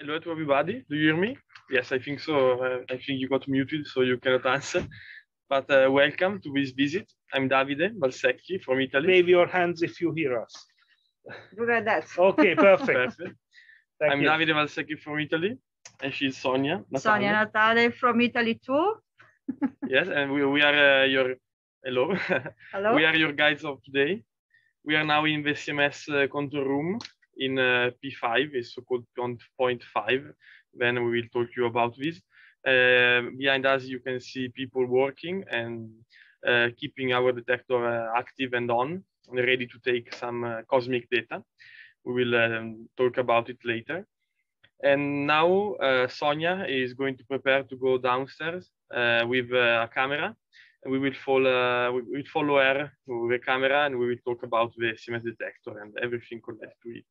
Hello to everybody. Do you hear me? Yes, I think so. Uh, I think you got muted, so you cannot answer. But uh, welcome to this visit. I'm Davide Valsecchi from Italy. Wave your hands if you hear us. Do like that. Okay, perfect. Perfect. Thank I'm you. Davide Valsecchi from Italy, and she's Sonia. Sonia Natale. Natale from Italy too. Yes, and we, we are uh, your hello. Hello. we are your guides of today. We are now in the CMS uh, control room in uh, P5, is so-called point point five. Then we will talk to you about this. Uh, behind us, you can see people working and keeping our detector active and on, and ready to take some cosmic data. We will um, talk about it later. And now uh, Sonia is going to prepare to go downstairs uh, with uh, a camera we will follow we will follow her with the camera and we will talk about the CMS detector and everything connected to it.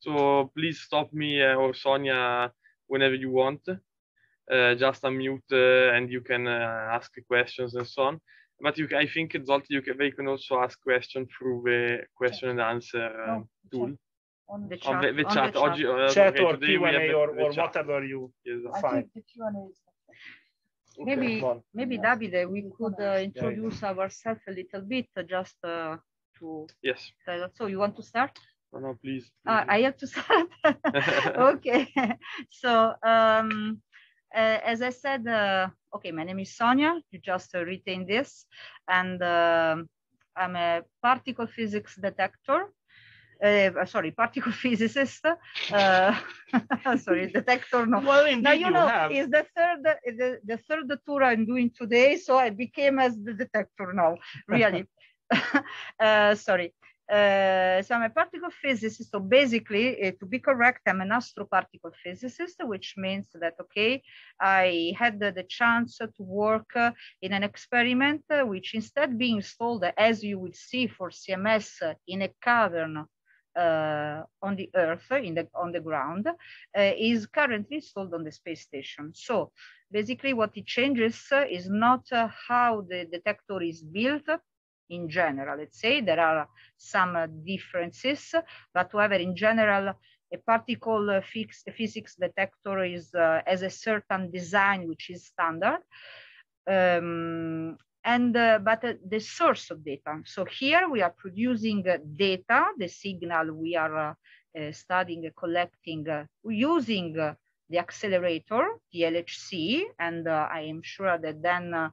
So please stop me uh, or Sonia whenever you want. Uh, just unmute uh, and you can uh, ask questions and so on. But you, I think Zolti, you can, they can also ask questions through the question and answer uh, No, tool. On The the On chat. the, the on chat. the Oggi, uh, Chat okay, or today we have Q&A or, or whatever you. Yes, I think the Q&A is okay. Maybe Come maybe Yeah. Davide, we could uh, introduce ourselves a little bit uh, just uh, to Yes. tell us. So you want to start? No, no, please. Uh, please. I have to start. okay. So um, uh, as I said, uh, okay, my name is Sonia. You just uh, retain this, and um I'm a particle physics detector. Uh, sorry, particle physicist. Uh, sorry, detector. No, Well, indeed, now you you know have. it's the third the, the third tour I'm doing today, so I became as the detector now. Really, uh, sorry. Uh, so I'm a particle physicist. So basically, uh, to be correct, I'm an astroparticle physicist, which means that okay, I had the, the chance to work uh, in an experiment which instead being installed, as you will see for CMS, in a cavern uh, on the Earth, in the on the ground, uh, is currently installed on the space station. So basically, what it changes uh, is not uh, how the detector is built in general. Let's say there are some uh, differences, but however, in general, a particle uh, physics detector is has a certain design which is standard. Um, and uh, but uh, the source of data. So here we are producing uh, data, the signal we are uh, uh, studying, uh, collecting, using the accelerator, the LHC, and I am sure that then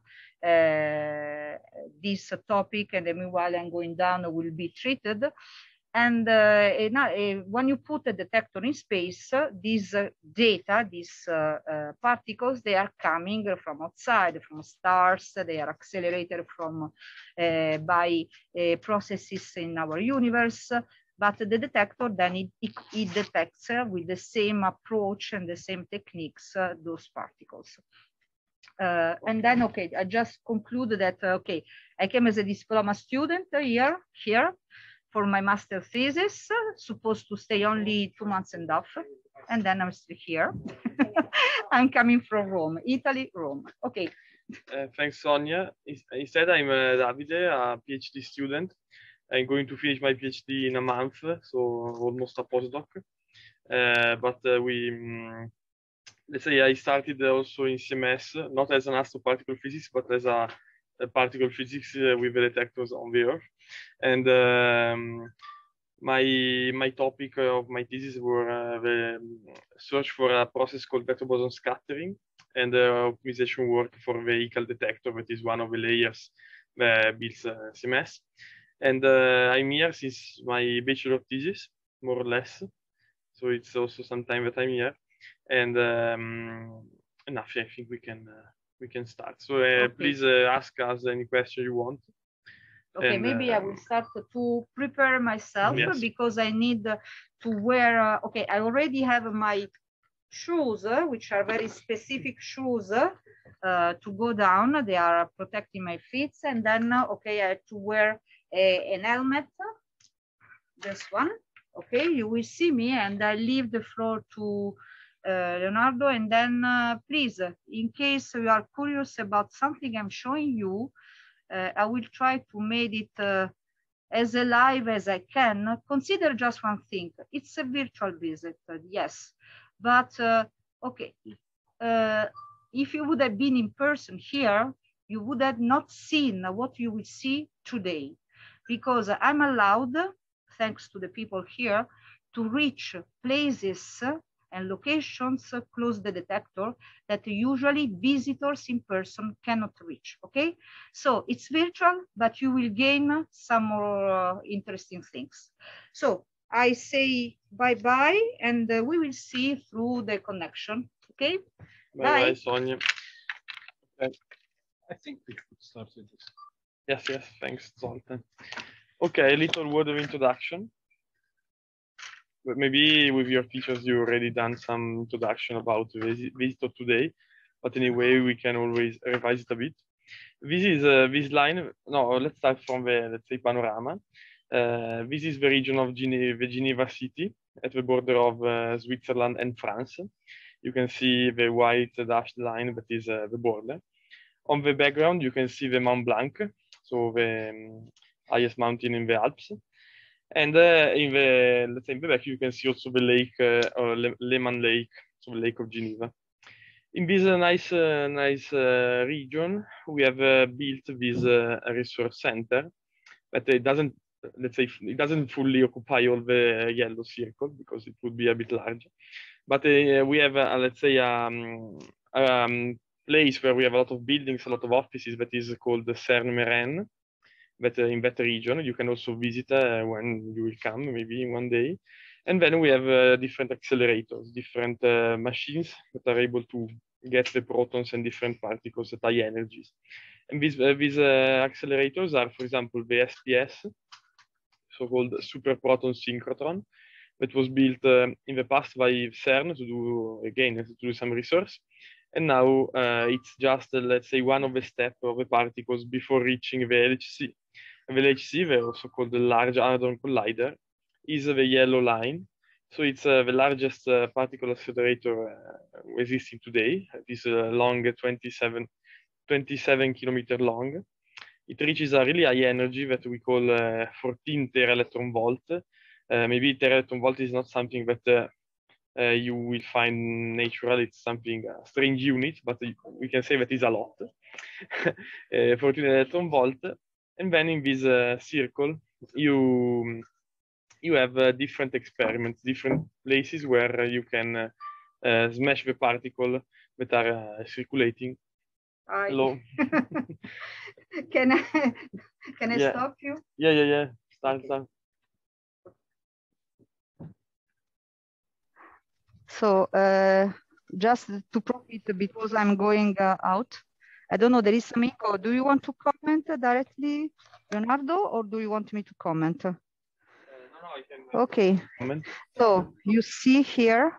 this topic and the meanwhile I'm going down will be treated. And uh, eh, eh, when you put a detector in space, these uh, data, these uh, particles, they are coming from outside, from stars. They are accelerated from uh, by uh, processes in our universe. But the detector then it, it, it detects uh, with the same approach and the same techniques uh, those particles. Uh, and then, okay, I just conclude that, okay, I came as a diploma student here, here for my master thesis, supposed to stay only two months and half, and then I'm still here. I'm coming from Rome, Italy, Rome. Okay, Uh, thanks, Sonia. Instead, I'm uh, Davide, a PhD student. I'm going to finish my PhD in a month, so almost a postdoc. Uh, but uh, we, mm, let's say, I started also in CMS, not as an astroparticle physics, but as a, a particle physics uh, with the detectors on the Earth. And um, my my topic of my thesis were uh, the search for a process called vector boson scattering and uh, optimization work for ECAL detector, that is one of the layers that builds uh, CMS. And uh, I'm here since my bachelor thesis, more or less. So it's also some time that I'm here. And um, enough, I think we can uh, we can start. So uh, Okay. please uh, ask us any question you want. Okay, And, maybe I um, will start to prepare myself Yes. because I need to wear, uh, okay, I already have my shoes, uh, which are very specific shoes uh, uh, to go down. They are protecting my feet. And then, uh, okay, I have to wear a, an helmet, this one. Okay, you will see me and I leave the floor to uh, Leonardo. And then uh, please, in case you are curious about something I'm showing you, uh, I will try to make it uh, as alive as I can, consider just one thing. It's a virtual visit, yes, but uh, okay. Uh, if you would have been in person here, you would have not seen what you will see today because I'm allowed, thanks to the people here, to reach places and locations close the detector that usually visitors in person cannot reach, okay? So it's virtual, but you will gain some more uh, interesting things. So I say bye-bye and uh, we will see through the connection, okay? Bye, Bye. bye, Sonia. I think we could start with this. Yes, yes, thanks, Zoltan. Okay, a little word of introduction. Maybe with your teachers, you already done some introduction about Visi- Visitor today, but anyway, we can always revise it a bit. This is uh, this line. No, let's start from the let's say panorama. Uh, this is the region of Geneva, Geneva City at the border of uh, Switzerland and France. You can see the white dashed line that is uh, the border. On the background, you can see the Mont Blanc, so the um, highest mountain in the Alps. And uh, in the let's say in the back, you can see also the lake, uh, or Le- Lake, so the Lake of Geneva. In this uh, nice, uh, nice uh, region, we have built this resource center, but it doesn't, let's say, it doesn't fully occupy all the yellow circle because it would be a bit large. But we have, let's say, um, um, place where we have a lot of buildings, a lot of offices that is called the CERN Meyrin, uh, in that region. You can also visit uh, when you will come, maybe one day. And then we have uh, different accelerators, different uh, machines that are able to get the protons and different particles at high energies. And these, uh, these uh, accelerators are, for example, the SPS, so-called super proton synchrotron, that was built um, in the past by CERN to do, again, to do some research. And now uh, it's just, uh, let's say, one of the steps of the particles before reaching the LHC. The LHC, the also called the Large Hadron Collider, is the yellow line. So it's uh, the largest uh, particle accelerator existing today. It is long, 27, 27 kilometer long. It reaches a really high energy that we call uh, 14 tera electron volt. Maybe tera electron volt is not something that uh, you will find natural. It's something a strange unit, but we can say that is a lot. uh, 14 electron volt. And then in this uh, circle, you you have uh, different experiments, different places where you can uh, uh, smash the particle that are uh, circulating. I- Hello. can I, can I Yeah. stop you? yeah, yeah, yeah. Start, start. So uh, just to profit because I'm going uh, out. I don't know, there is some echo. Do you want to comment directly, Leonardo, or do you want me to comment? no, no, I can Okay, comment. so you see here,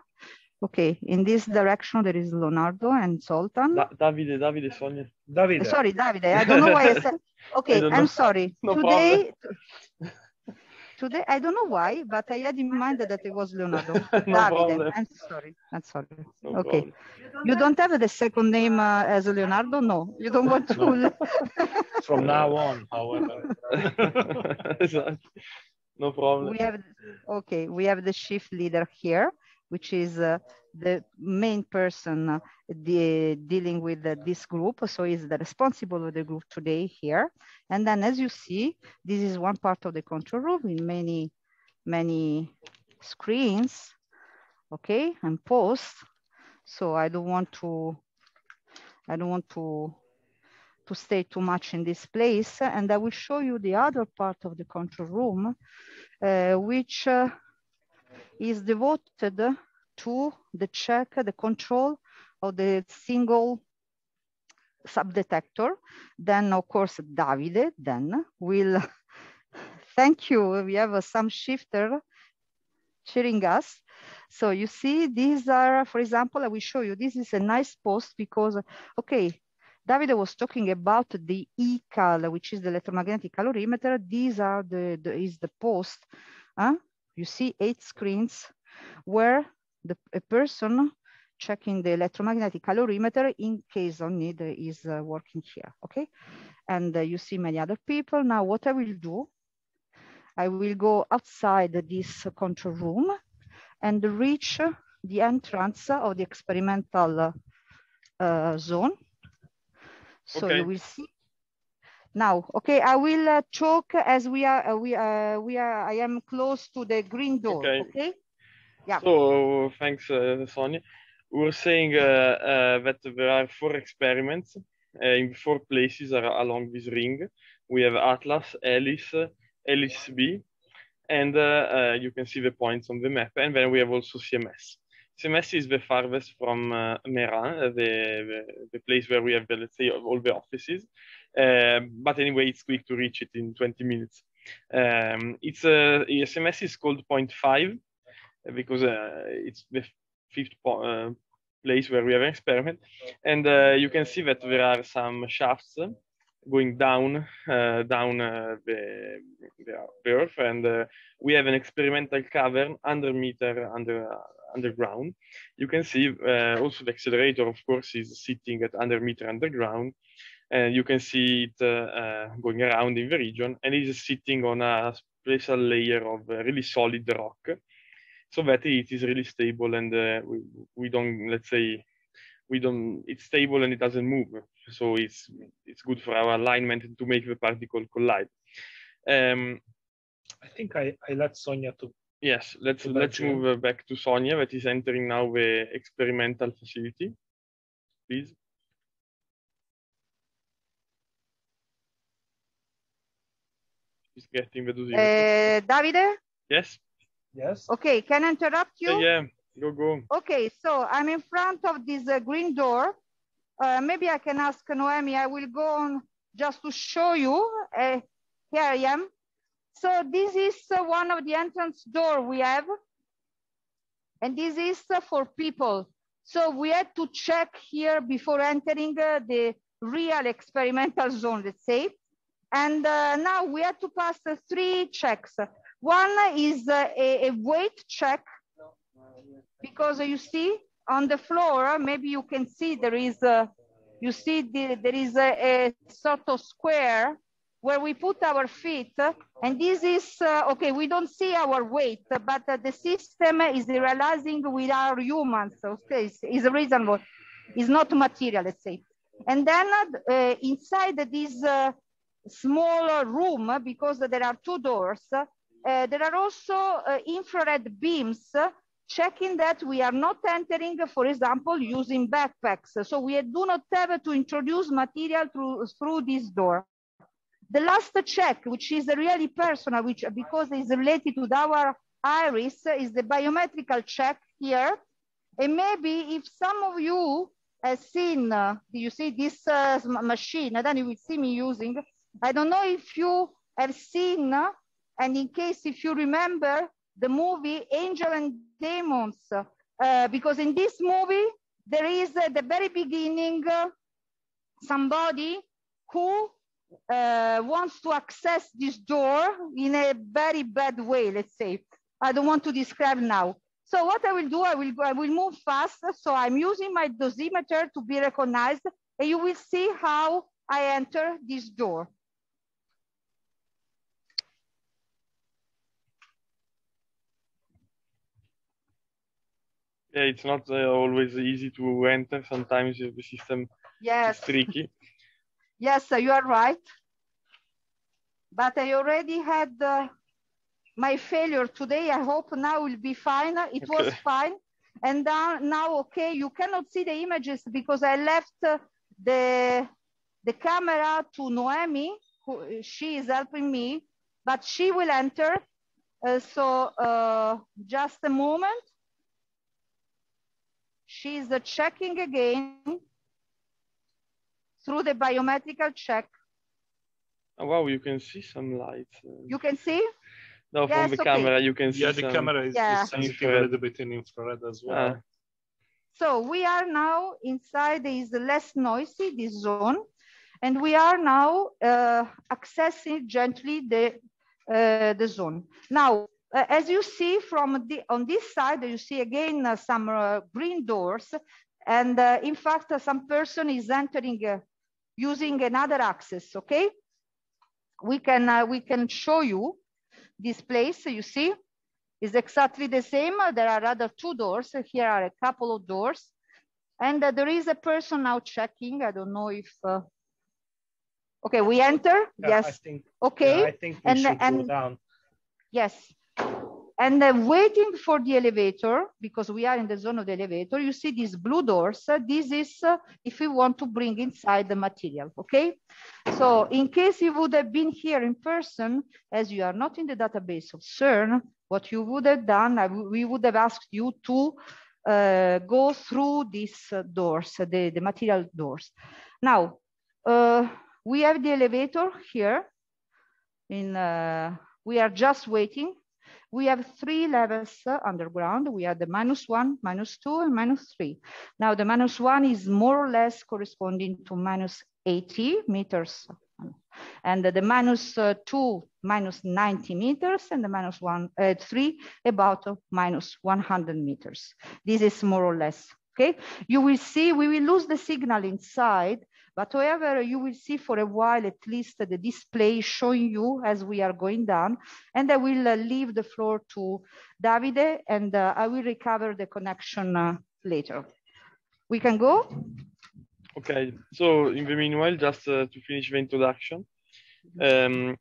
okay, in this direction, there is Leonardo and Zoltan. Da- Davide, Davide, Sonia. Davide, Uh, Sorry, Davide, I don't know why I said, okay, don't know. I'm sorry. No Today, today, I don't know why, but I had in mind that it was Leonardo. no Davide. I'm sorry, I'm sorry. No Okay. problem. You don't have the second name uh, as Leonardo? No, you don't want to. from now on, however. No problem. we have, okay, we have the shift leader here, which is uh, the main person uh, de- dealing with uh, this group. So he's the responsible of the group today here. And then as you see, this is one part of the control room with many, many screens, okay, and posts. So I don't want to, I don't want to, to stay too much in this place. And I will show you the other part of the control room, uh, which uh, is devoted to the check, the control of the single subdetector. Then of course, Davide then will, thank you. We have some shifter cheering us. So you see, these are, for example, I will show you, this is a nice post because, okay, Davide was talking about the ECAL, which is the electromagnetic calorimeter. These are the, the is the post. Huh? You see eight screens where the a person checking the electromagnetic calorimeter in case of need is uh, working here, okay? And uh, you see many other people. Now what I will do, I will go outside this control room and reach the entrance of the experimental uh, zone. So Okay. you will see. Now, okay, I will uh, talk as we are, uh, we are, we are, I am close to the green door, Okay. okay? Yeah. So thanks, uh, Sonia. We were saying uh, uh, that there are four experiments uh, in four places along this ring. We have Atlas, Alice, LHCb, and you can see the points on the map. And then we have also CMS. CMS is the farthest from uh, Meyrin, the, the the place where we have, the, let's say, all the offices. Uh, but anyway, it's quick to reach it in 20 minutes. Um, it's uh, CMS is called point five because uh, it's the fifth uh, place where we have an experiment. And uh, you can see that there are some shafts going down, down the, the earth. And we have an experimental cavern under meter under, underground. You can see also the accelerator, of course, is sitting at under meter underground. And you can see it uh, going around in the region and it is sitting on a special layer of really solid rock so that it is really stable and uh, we, we don't let's say we don't it's stable and it doesn't move. So it's it's good for our alignment to make the particle collide. Um, I think I, I let Sonia to yes let's To let's move uh, back to sonia that is entering now the experimental facility. Please. She's getting the dosimeter. Uh, Davide, yes yes. okay, can I interrupt you? yeah go go Okay, so I'm in front of this uh, green door. Uh, maybe I can ask Noemi, I will go on just to show you. Uh, here I am. So this is uh, one of the entrance door we have. And this is uh, for people. So we had to check here before entering uh, the real experimental zone, let's say. And uh, now we had to pass three checks. One is uh, a, a weight check because you see on the floor, maybe you can see there is a, you see the, there is a, a sort of square where we put our feet. And this is, uh, okay, we don't see our weight, but uh, the system is realizing we are humans. Okay, it's, it's reasonable. It's not material, let's say. And then uh, inside this uh, small room, because there are two doors, uh, there are also uh, infrared beams checking that we are not entering, for example, using backpacks. So we do not have to introduce material through, through this door. The last check, which is really personal, which because it's related to our iris, is the biometrical check here. And maybe if some of you have seen, uh, you see this uh, machine, and then you will see me using, I don't know if you have seen, uh, and in case if you remember, the movie Angel and Demons, uh, because in this movie, there is at the very beginning uh, somebody who uh, wants to access this door in a very bad way, let's say. I don't want to describe now. So what I will do, I will, I will move fast. So I'm using my dosimeter to be recognized and you will see how I enter this door. Yeah it's not uh, always easy to enter sometimes the system Yes. is tricky Yes, you are right. But I already had uh, my failure today. I hope now will be fine. It was fine. And now, now, okay, you cannot see the images because I left uh, the, the camera to Noemi, who she is helping me, but she will enter. Uh, so uh, just a moment. She's uh, checking again through the biometrical check. oh, wow you can see some lights uh, You can see? no from the okay. camera you can see Yeah, the some- camera is, Yeah. is sensitive a little bit in infrared as well. Ah, So we are now inside is less noisy, this zone, and we are now uh, accessing gently the, uh, the zone. Now, uh, as you see from the, on this side, you see again uh, some uh, green doors, and uh, in fact, uh, some person is entering uh, using another access, okay? We can, uh, we can show you this place, you see, is exactly the same. There are other two doors. Here are a couple of doors. And uh, there is a person now checking. I don't know if, uh... okay, we enter. Yeah, yes. I think, okay. yeah, I think we And- should and- go down. Yes. And uh, waiting for the elevator, because we are in the zone of the elevator, you see these blue doors. This is uh, if we want to bring inside the material, okay? So in case you would have been here in person, as you are not in the database of CERN, what you would have done, we would have asked you to uh, go through these uh, doors, the, the material doors. Now, uh, we have the elevator here. In uh, we are just waiting. We have three levels uh, underground. We have the minus one, minus two, and minus three. Now the minus one is more or less corresponding to minus 80 meters. And the minus uh, two, minus 90 meters, and the minus one, uh, three, about uh, minus 100 meters. This is more or less, okay? You will see, we will lose the signal inside, but however, you will see for a while at least the display showing you as we are going down. And I will uh, leave the floor to Davide and uh, I will recover the connection uh, later. We can go? Okay, so in the meanwhile, just uh, to finish the introduction, um,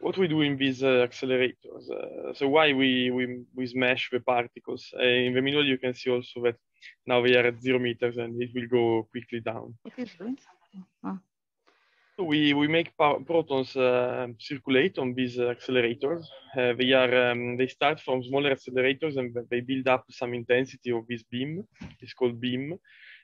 what we do in these uh, accelerators. Uh, so why we, we, we smash the particles. Uh, in the middle, you can see also that now we are at zero meters and it will go quickly down. It is doing something. Ah. So we, we make protons uh, circulate on these accelerators. Uh, they are um, they start from smaller accelerators and they build up some intensity of this beam. It's called beam.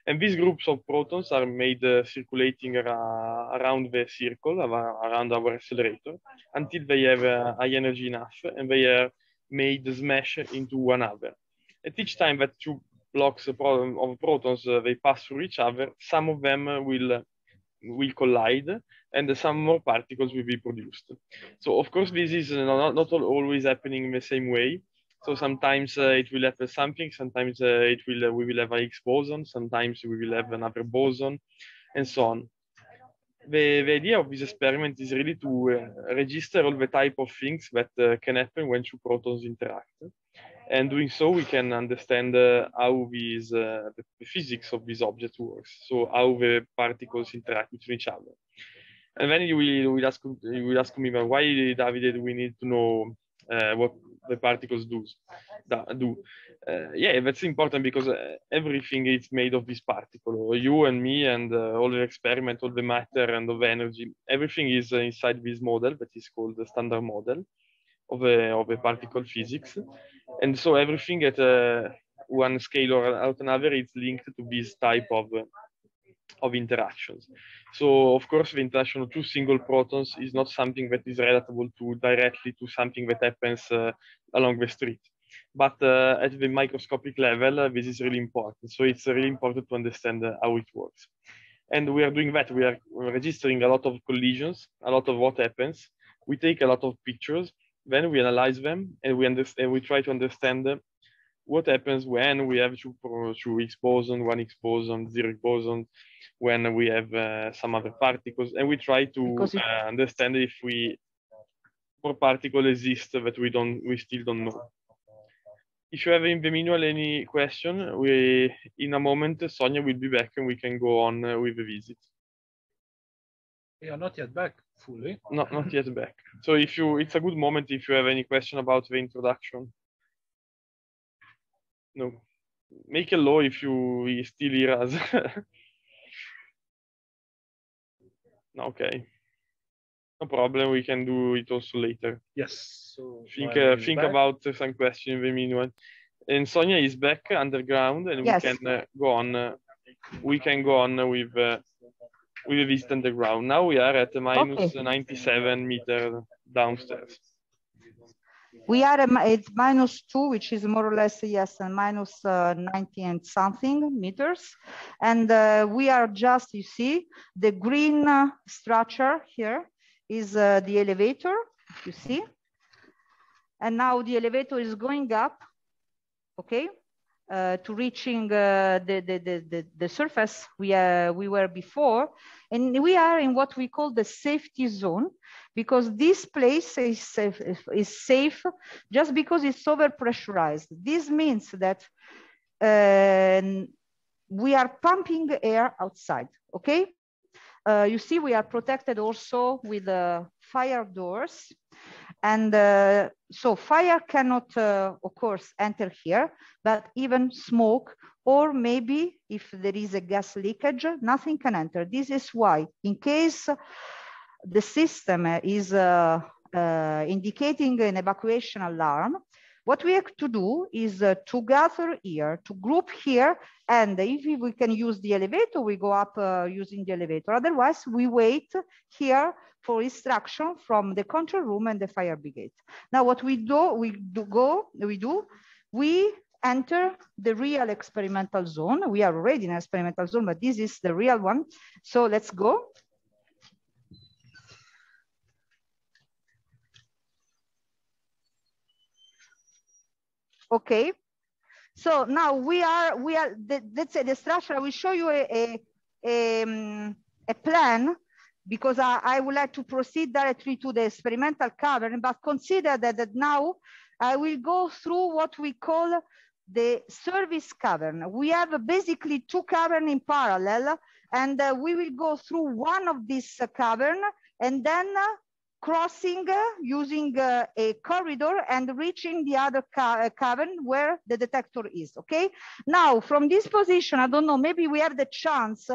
And these groups of protons are made uh, circulating ar- around the circle, around our accelerator, until they have uh, high energy enough and they are made smash into one another. At each time that two blocks of protons uh, they pass through each other, some of them uh, will will collide and some more particles will be produced. So of course this is not, not always happening in the same way. So sometimes uh, it will have something, sometimes uh, it will uh, we will have a Higgs boson, sometimes we will have another boson, and so on. The, the idea of this experiment is really to register all the type of things that can happen when two protons interact. And doing so, we can understand uh, how these, uh, the, physics of this object works. So how the particles interact with each other. And then you will, you will ask you will ask me, why, Davide, do we need to know uh, what the particles do? do? Uh, yeah, that's important because uh, everything is made of this particle. You and me and uh, all the experiment, all the matter and all the energy, everything is inside this model that is called the standard model of a, of a particle physics. And so everything at uh, one scale or out another is linked to this type of, uh, of interactions. So of course, the interaction of two single protons is not something that is relatable to directly to something that happens uh, along the street. But uh, at the microscopic level, this is really important. So it's really important to understand how it works. And we are doing that. We are registering a lot of collisions, a lot of what happens. We take a lot of pictures, then we analyze them, and we understand. We try to understand uh, what happens when we have two, two Higgs boson, one Higgs boson, zero boson, when we have uh, some other particles, and we try to uh, understand if we more particles exist that we don't, we still don't know. If you have in the meanwhile any question, we in a moment Sonia will be back and we can go on uh, with the visit. We are not yet back fully. Not not yet back. So if you, it's a good moment if you have any question about the introduction. No, make a law if you still hear us. No, okay, no problem. We can do it also later. Yes. So Think uh, think back, about uh, some question in the meanwhile. And Sonia is back underground, and Yes. we can uh, go on. Uh, we can go on with uh, with the underground. Now we are at minus Okay. 97 meter downstairs. We are at it's minus two, which is more or less, yes, and minus uh, 90 and something meters. And uh, we are just, you see, the green uh, structure here is uh, the elevator, you see. And now the elevator is going up, okay? Uh, to reaching uh, the, the, the, the, surface we, uh, we were before. And we are in what we call the safety zone because this place is safe, is safe just because it's over pressurized. This means that uh, we are pumping air outside, okay? Uh, you see, we are protected also with uh, fire doors. And uh, so fire cannot, uh, of course, enter here, but even smoke, or maybe if there is a gas leakage, nothing can enter. This is why, in case the system is uh, uh, indicating an evacuation alarm, what we have to do is uh, to gather here, to group here, and if we can use the elevator, we go up uh, using the elevator. Otherwise, we wait here for instruction from the control room and the fire brigade. Now, what we do, we do go, we do, we enter the real experimental zone. We are already in experimental zone, but this is the real one. So let's go. Okay. So now we are, we are, the, let's say the structure, I will show you a, a, a, um, a plan because I, I, would like to proceed directly to the experimental cavern, but consider that, that now I will go through what we call the service cavern. We have basically two caverns in parallel, and uh, we will go through one of these uh, cavern and then uh, crossing uh, using uh, a corridor and reaching the other ca uh, cavern where the detector is, okay? Now, from this position, I don't know, maybe we have the chance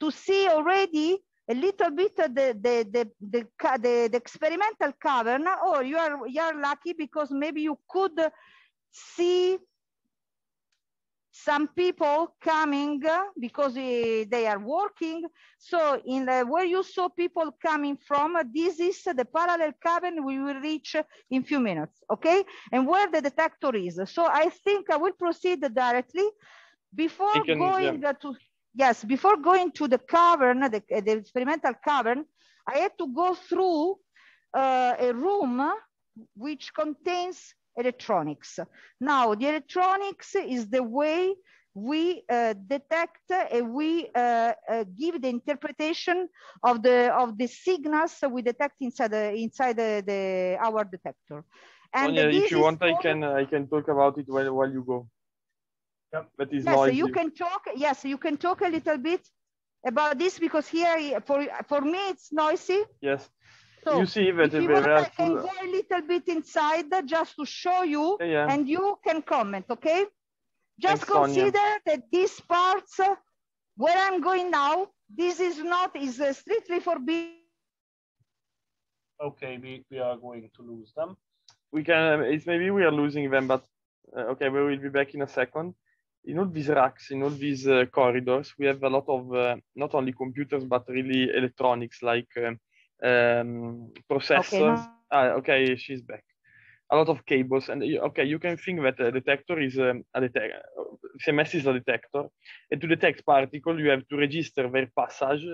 to see already a little bit the, the, the, the, the, the experimental cavern, or you are, you are lucky because maybe you could see some people coming uh, because they are working. So in the, where you saw people coming from, uh, this is the parallel cavern we will reach in few minutes, okay? And where the detector is. So I think I will proceed directly before can, going yeah. Uh, to, yes, before going to the cavern, the, the experimental cavern, I had to go through uh, a room which contains electronics. Now, the electronics is the way we uh, detect and we uh, uh, give the interpretation of the of the signals we detect inside the inside the, the our detector. And Sonia, if you want, I can I can talk about it while while you go. Yeah, that is yes, noisy. you can talk. Yes, you can talk a little bit about this because here for for me it's noisy. Yes. So you see that if you want, I can go a little bit inside just to show you, yeah, yeah. and you can comment, okay? Just Thanks, consider Sonia. that these parts uh, where I'm going now, this is not, is uh, strictly forbidden. Okay, we, we are going to lose them. We can, it's maybe we are losing them, but uh, okay, we will be back in a second. In all these racks, in all these uh, corridors, we have a lot of uh, not only computers, but really electronics like um, um, processors. Okay, ah, okay, she's back. A lot of cables, and okay, you can think that a detector is um, a detector. CMS is a detector, and to detect particle, you have to register their passage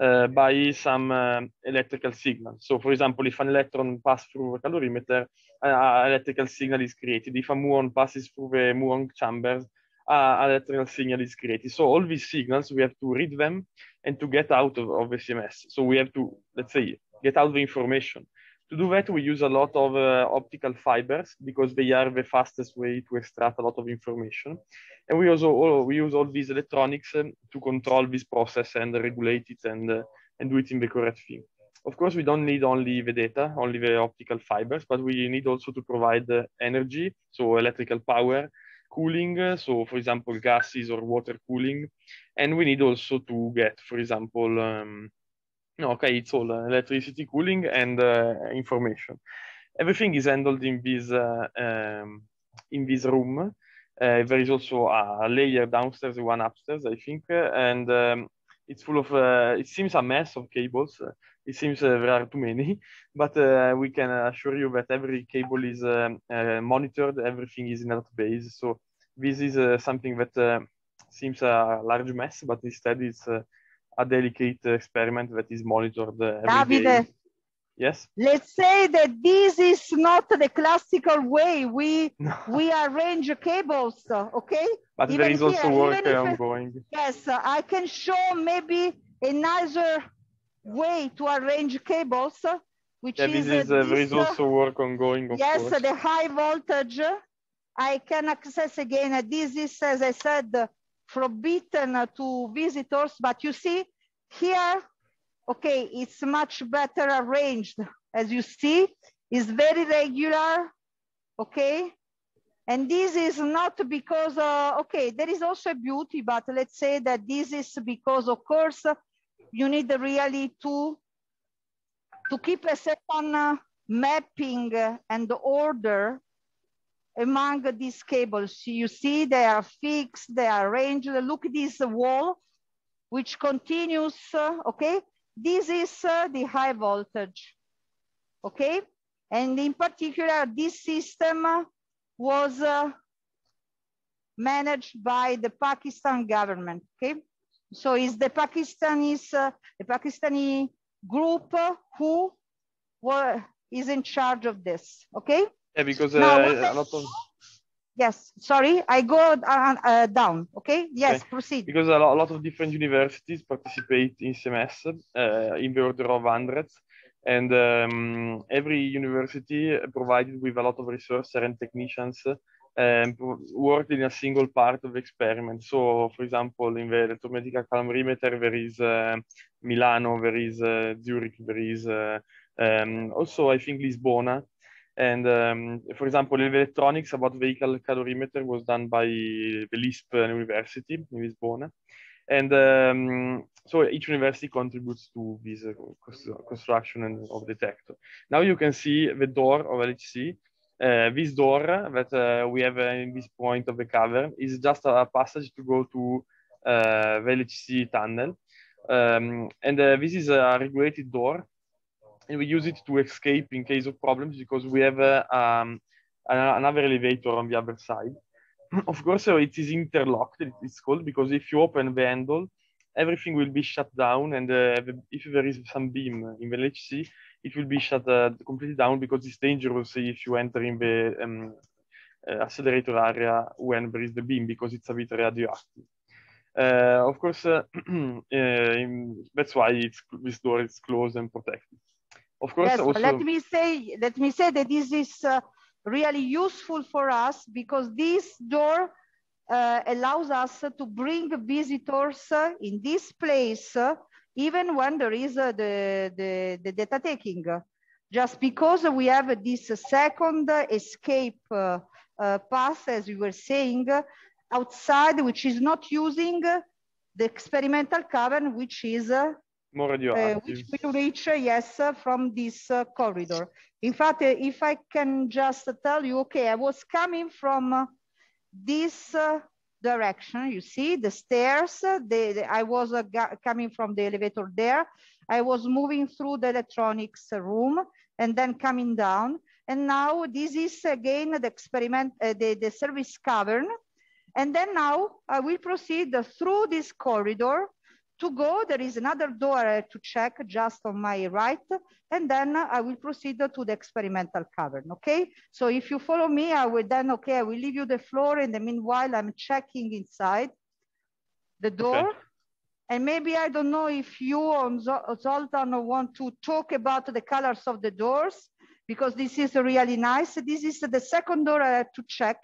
uh, by some uh, electrical signal. So, for example, if an electron passes through a calorimeter, an electrical signal is created. If a muon passes through the muon chambers, uh, electrical signal is created. So all these signals, we have to read them and to get out of, of the CMS. So we have to, let's say, get out the information. To do that, we use a lot of uh, optical fibers because they are the fastest way to extract a lot of information. And we also all, we use all these electronics um, to control this process and regulate it and, uh, and do it in the correct thing. Of course, we don't need only the data, only the optical fibers, but we need also to provide uh, energy, so electrical power, cooling, so for example, gases or water cooling. And we need also to get, for example, um, okay, it's all uh, electricity, cooling, and uh, information. Everything is handled in this uh, um, in this room. Uh, there is also a layer downstairs, one upstairs, I think, and um, it's full of. Uh, it seems a mess of cables. It seems there are too many, but we can assure you that every cable is um, monitored. Everything is in a database. So this is something that seems a large mess, but instead it's a delicate experiment that is monitored every Davide, day. Yes. Let's say that this is not the classical way we No. we arrange cables, uh, okay? But Even there is also here, work even if uh, it- ongoing. Yes, uh, I can show maybe a nicer way to arrange cables, which Yeah, is, this is uh, uh, there is this, uh, also work ongoing. Yes, course. the high voltage. I can access again. This is, as I said, forbidden to visitors, but you see here, okay, it's much better arranged. As you see, it's very regular, okay? And this is not because, uh, okay, there is also a beauty, but let's say that this is because, of course, you need really to, to keep a certain uh, mapping and order among these cables. You see, they are fixed, they are arranged. Look at this wall, which continues, uh, okay? This is uh, the high voltage, okay? And in particular, this system was managed by the Pakistan government, okay? So it's the Pakistanis, uh, the Pakistani group who were, is in charge of this, okay? Yeah, because Now, uh, a lot of Yes, sorry, I go uh, uh, down, okay? Yes, Okay. proceed. because a lot, a lot of different universities participate in CMS uh, in the order of hundreds, and um, every university provided with a lot of researchers and technicians um, worked in a single part of the experiment. So, for example, in the electromagnetic calorimeter, there is uh, Milano, there is uh, Zurich, there is uh, um, also, I think, Lisbona. And um, for example, in electronics about ECAL calorimeter was done by the LISP University in Lisbona. And so each university contributes to this cons- construction of detector. Now you can see the door of LHC. Uh, this door that uh, we have in this point of the cavern is just a passage to go to uh, the LHC tunnel. Um, and this is a regulated door and we use it to escape in case of problems because we have um, an- another elevator on the other side. of course, it is interlocked, it's called, because if you open the handle, everything will be shut down. And if there is some beam in the LHC, it will be shut uh, completely down because it's dangerous if you enter in the um, uh, accelerator area when there is the beam because it's a bit radioactive. Uh, of course, uh, uh, that's why it's, this door is closed and protected. Of course, Yes, also let me say, let me say that this is uh, really useful for us because this door uh, allows us to bring visitors uh, in this place, even when there is uh, the, the, the data taking. Just because we have this second escape uh, uh, path, as we were saying, uh, outside, which is not using uh, the experimental cavern, which is uh, more uh, radioactive. which will reach, uh, yes, uh, from this uh, corridor. In fact, uh, if I can just tell you, okay, I was coming from uh, this uh, direction, you see, the stairs, uh, the, the- I was uh, coming from the elevator there. I was moving through the electronics room and then coming down. And now this is again the experiment, uh, the, the service cavern. And then now I will proceed through this corridor to go, there is another door to check just on my right, and then I will proceed to the experimental cavern, okay? So if you follow me, I will then, okay, I will leave you the floor. In the meanwhile, I'm checking inside the door. And maybe I don't know if you or Zoltan want to talk about the colors of the doors, because this is really nice. This is the second door I have to check.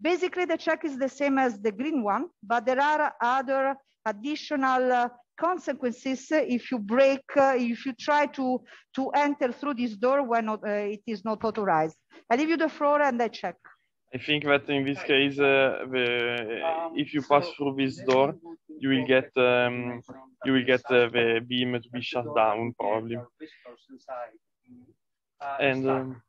Basically, the check is the same as the green one, but there are other additional uh, consequences if you break, uh, if you try to, to enter through this door when uh, it is not authorized. I leave you the floor and I check. I think that in this case, uh, the, if you pass through this door, you will get um, you will get uh, the beam to be shut down probably. And um,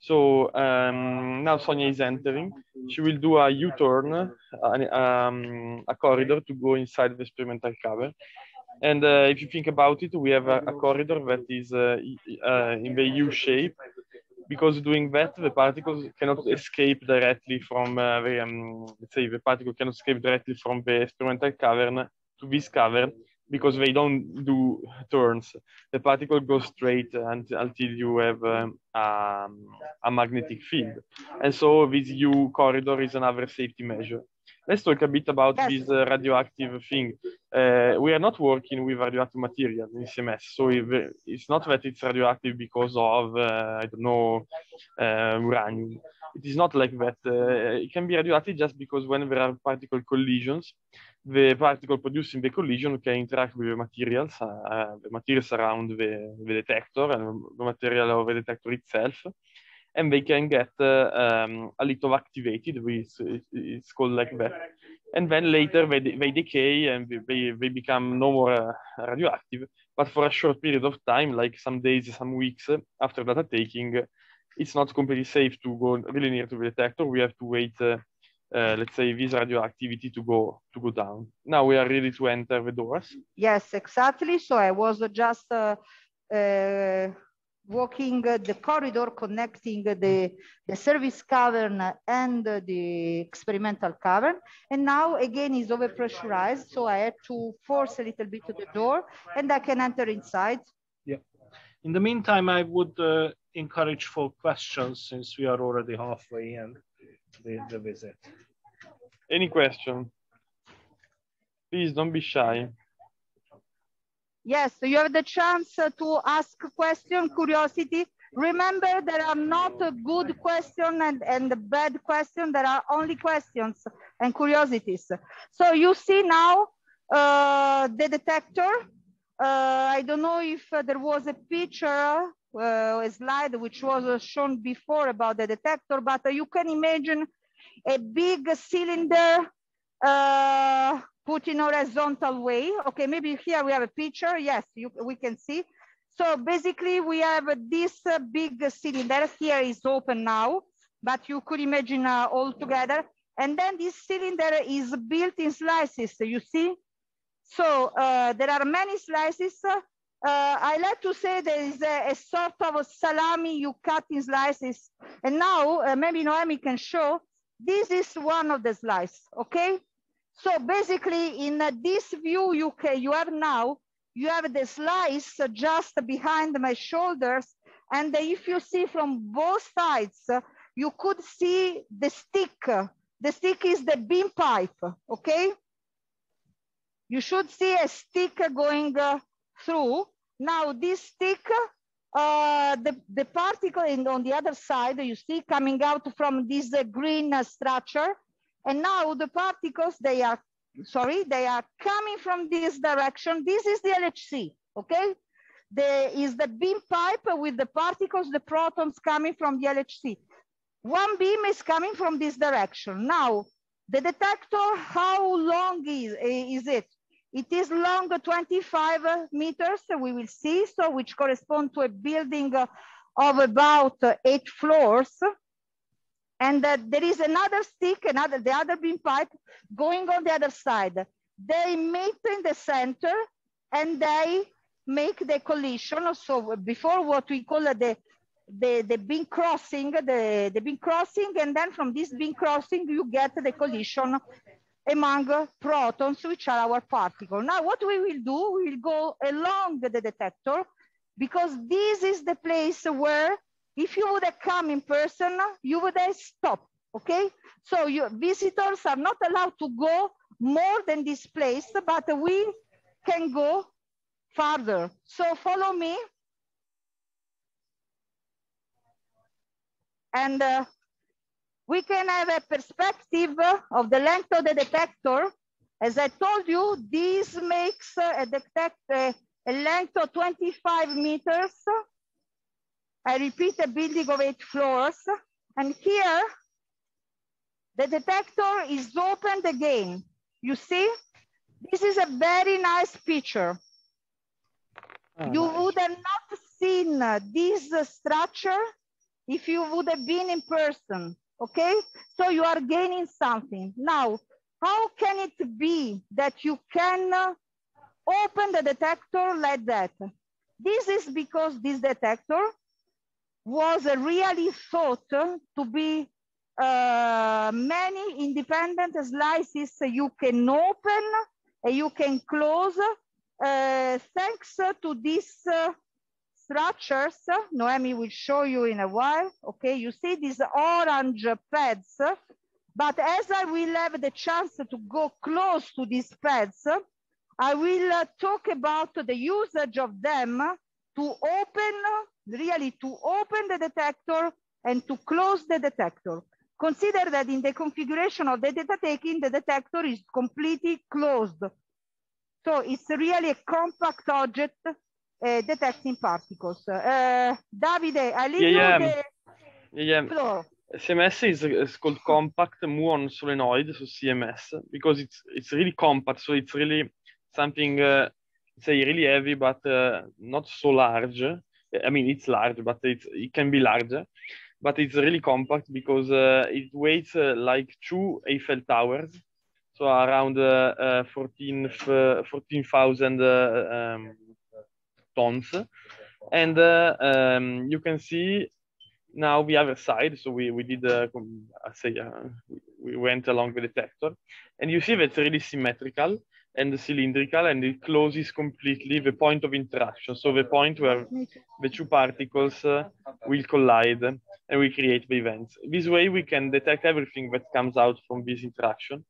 so um, now Sonia is entering. She will do a U-turn, uh, um, a corridor to go inside the experimental cavern. And uh, if you think about it, we have a, a corridor that is uh, uh, in the U shape because doing that, the particles cannot escape directly from uh, the, um, let's say, the particle cannot escape directly from the experimental cavern to this cavern because they don't do turns. The particle goes straight until, until you have um, um, a magnetic field. And so this U corridor is another safety measure. Let's talk a bit about Yes. this uh, radioactive thing. Uh, we are not working with radioactive material in CMS, so if- it's not that it's radioactive because of, uh, I don't know, uh, uranium. It is not like that. Uh, it can be radioactive just because when there are particle collisions, the particle produced in the collision can interact with the materials, uh, the materials around the, the detector and the material of the detector itself, and they can get uh, um, a little activated, is, it's called like that. And then later they, they decay and they, they become no more uh, radioactive, but for a short period of time, like some days, some weeks uh, after data taking, it's not completely safe to go really near to the detector. We have to wait uh, uh, let's say this radioactivity to go to go down. Now we are ready to enter the doors. Yes, exactly. So I was just uh, uh, walking uh, the corridor connecting the, the service cavern and the experimental cavern. And now again is overpressurized. So I had to force a little bit to the door and I can enter inside. Yeah. In the meantime, I would uh, encourage for questions since we are already halfway in the, the visit. Any question? Please don't be shy. Yes, you have the chance to ask question, curiosity. Remember, there are not a good question and, and bad question. There are only questions and curiosities. So you see now uh, the detector. Uh, I don't know if uh, there was a picture, uh, a slide which was uh, shown before about the detector, but uh, you can imagine a big cylinder put in horizontal way. Okay, maybe here we have a picture. Yes, you, we can see. So basically we have this uh, big cylinder here is open now, but you could imagine uh, all together. And then this cylinder is built in slices, you see? So uh, there are many slices. Uh, I like to say there is a, a sort of a salami you cut in slices. And now uh, maybe Noemi can show, this is one of the slices, okay? So basically in uh, this view you, can, you have now, you have the slice just behind my shoulders. And if you see from both sides, you could see the stick. The stick is the beam pipe, okay? You should see a stick going uh, through. Now this stick, uh, the, the particle in, on the other side, you see coming out from this uh, green uh, structure. And now the particles, they are, sorry, they are coming from this direction. This is the LHC, okay? There is the beam pipe with the particles, the protons coming from the LHC. One beam is coming from this direction. Now, the detector, how long is, is it? It is long 25 meters, we will see, so which correspond to a building of about eight floors. And there is another stick, another the other beam pipe going on the other side. They meet in the center and they make the collision. So before what we call the the, the beam crossing, the, the beam crossing, and then from this beam crossing, you get the collision among protons, which are our particle. Now, what we will do, we will go along the detector because this is the place where if you would have come in person, you would have stopped, okay? So your visitors are not allowed to go more than this place, but we can go farther. So follow me. And uh, we can have a perspective of the length of the detector. As I told you, this makes a, detect, a, a length of 25 meters. I repeat, a building of eight floors. And here, the detector is opened again. You see, this is a very nice picture. Oh, you nice. would have not seen uh, this uh, structure if you would have been in person, okay? So you are gaining something. Now, how can it be that you can uh, open the detector like that? This is because this detector was really thought to be uh, many independent slices you can open and you can close. Uh, thanks to these uh, structures, Noemi will show you in a while, okay, you see these orange pads, but as I will have the chance to go close to these pads, I will uh, talk about the usage of them to open, really to open the detector and to close the detector. Consider that in the configuration of the data taking, the detector is completely closed. So it's really a compact object uh, detecting particles. Uh, Davide, I leave Yeah, you yeah. the Yeah, floor. CMS is, is called compact muon solenoid, so CMS, because it's it's really compact. So it's really something, uh, say, really heavy, but uh, not so large. I mean, it's large, but it's, it can be larger. But it's really compact because uh, it weighs uh, like two Eiffel Towers, so around uh, uh, 14 f- 14,000 uh, um, tons. And uh, um, you can see now the other side. So we, we did, uh, I say, uh, we went along the detector and you see that it's really symmetrical and cylindrical and it closes completely the point of interaction. So the point where the two particles uh, will collide and we create the events. This way we can detect everything that comes out from this interaction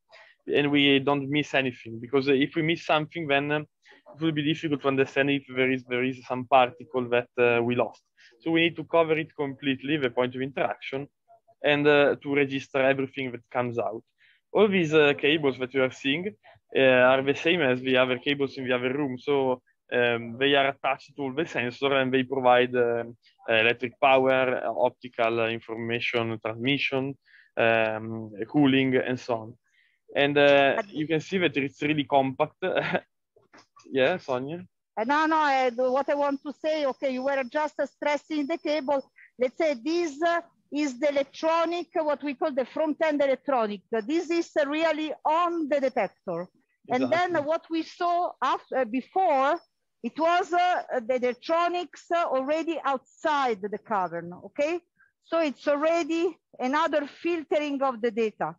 and we don't miss anything because if we miss something then um, it will be difficult to understand if there is there is some particle that uh, we lost. So we need to cover it completely, the point of interaction, and uh, to register everything that comes out. All these uh, cables that you are seeing uh, are the same as the other cables in the other room. So um, they are attached to the sensor and they provide um, electric power, optical information transmission, um, cooling, and so on. And uh, you can see that it's really compact. yeah, Sonia? No, no, what I want to say, okay, you were just stressing the cable. Let's say this is the electronic, what we call the front-end electronic. This is uh, really on the detector. And then what we saw after, before, it was uh, the electronics uh, already outside the cavern, okay? So it's already another filtering of the data.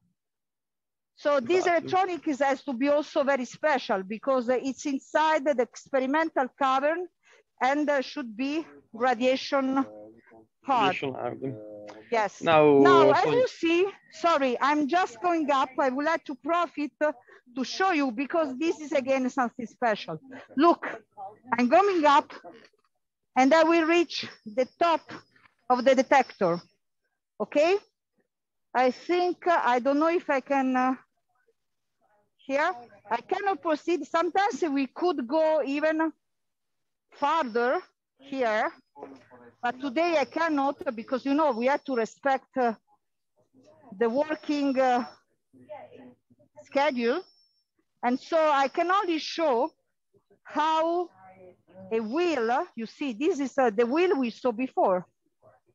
So this Exactly. electronic is, has to be also very special because uh, it's inside the experimental cavern and uh, should be radiation hard. Radiation hard. Yes. Now, Now, as you see, sorry, I'm just going up. I would like to profit uh, to show you because this is again something special. Look, I'm going up and I will reach the top of the detector. Okay? I think, uh, I don't know if I can, uh, here, I cannot proceed. Sometimes we could go even farther here, but today I cannot because, you know, we have to respect uh, the working uh, schedule. And so I can only show how a wheel, uh, you see, this is uh, the wheel we saw before.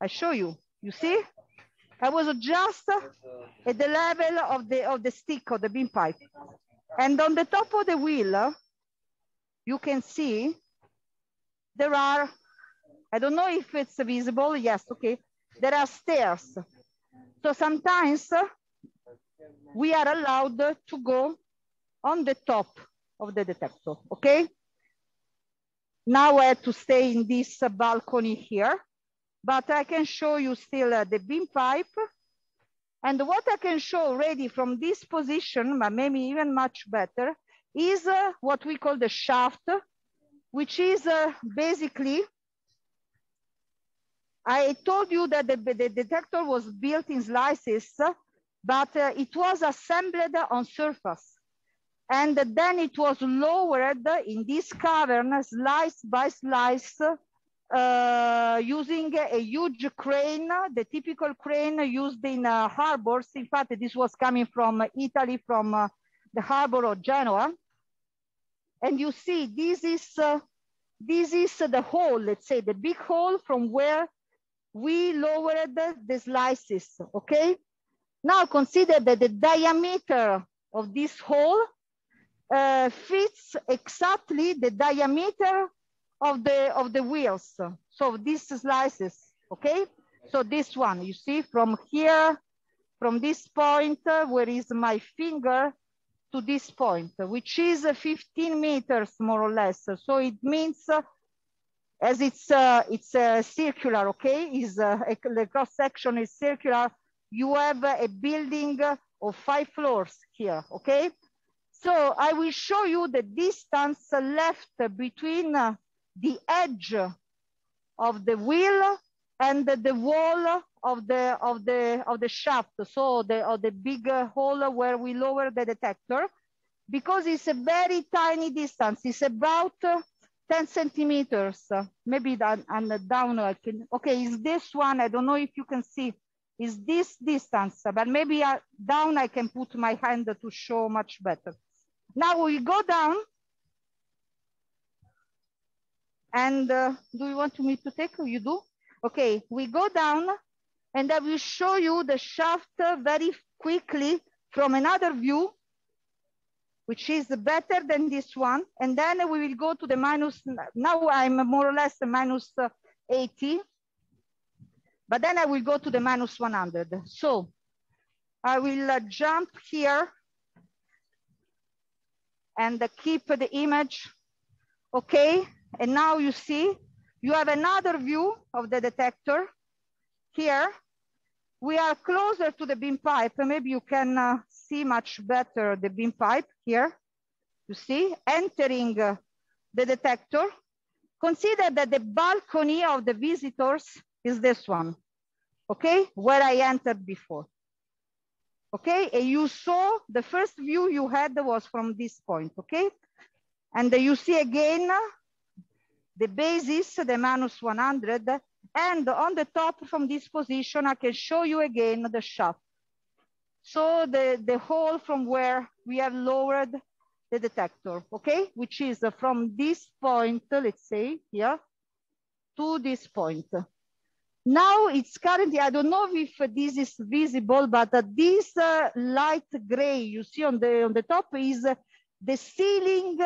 I show you, you see? I was just at the level of the, of the stick of the beam pipe. And on the top of the wheel, uh, you can see there are, I don't know if it's visible. Yes, okay. There are stairs. So sometimes uh, we are allowed to go on the top of the detector, okay? Now I have to stay in this balcony here, but I can show you still uh, the beam pipe. And what I can show already from this position, but maybe even much better, is uh, what we call the shaft, which is basically, I told you that the, the detector was built in slices, but uh, it was assembled on surface. And then it was lowered in this cavern, slice by slice, uh, using a huge crane, the typical crane used in uh, harbors. In fact, this was coming from Italy, from uh, the harbor of Genoa. And you see, this is, uh, this is the hole, let's say, the big hole from where we lowered the, slices, okay? Now consider that the diameter of this hole uh, fits exactly the diameter of the of the wheels. So these slices, okay? So this one, you see, from here, from this point, uh, where is my finger, to this point, which is 15 meters more or less. So it means as it's uh, it's uh, circular, okay, is uh, the cross section is circular. You have a building of five floors here, okay. So I will show you the distance left between uh, the edge of the wheel and the wall of the of the of the shaft so the of the big hole where we lower the detector because it's a very tiny distance it's about 10 centimeters maybe that and down I can okay is this one i don't know if you can see is this distance but maybe I, down i can put my hand to show much better. Now we go down. And uh, do you want me to take? You do? Okay we go down and I will show you the shaft very quickly from another view, which is better than this one. And then we will go to the minus, now I'm more or less minus 80, but then I will go to the minus 100. So I will uh, jump here and uh, keep the image, okay? And now you see, you have another view of the detector here we are closer to the beam pipe. Maybe you can uh, see much better the beam pipe here. You see, entering uh, the detector. Consider that the balcony of the visitors is this one, okay? Where I entered before. Okay, and you saw the first view you had was from this point, okay? And you see again the basis, the minus 100, and on the top from this position, I can show you again the shaft. So the, the hole from where we have lowered the detector, okay? Which is from this point, let's say here, to this point. Now it's currently, I don't know if this is visible, but this uh, light gray you see on the, on the top is the ceiling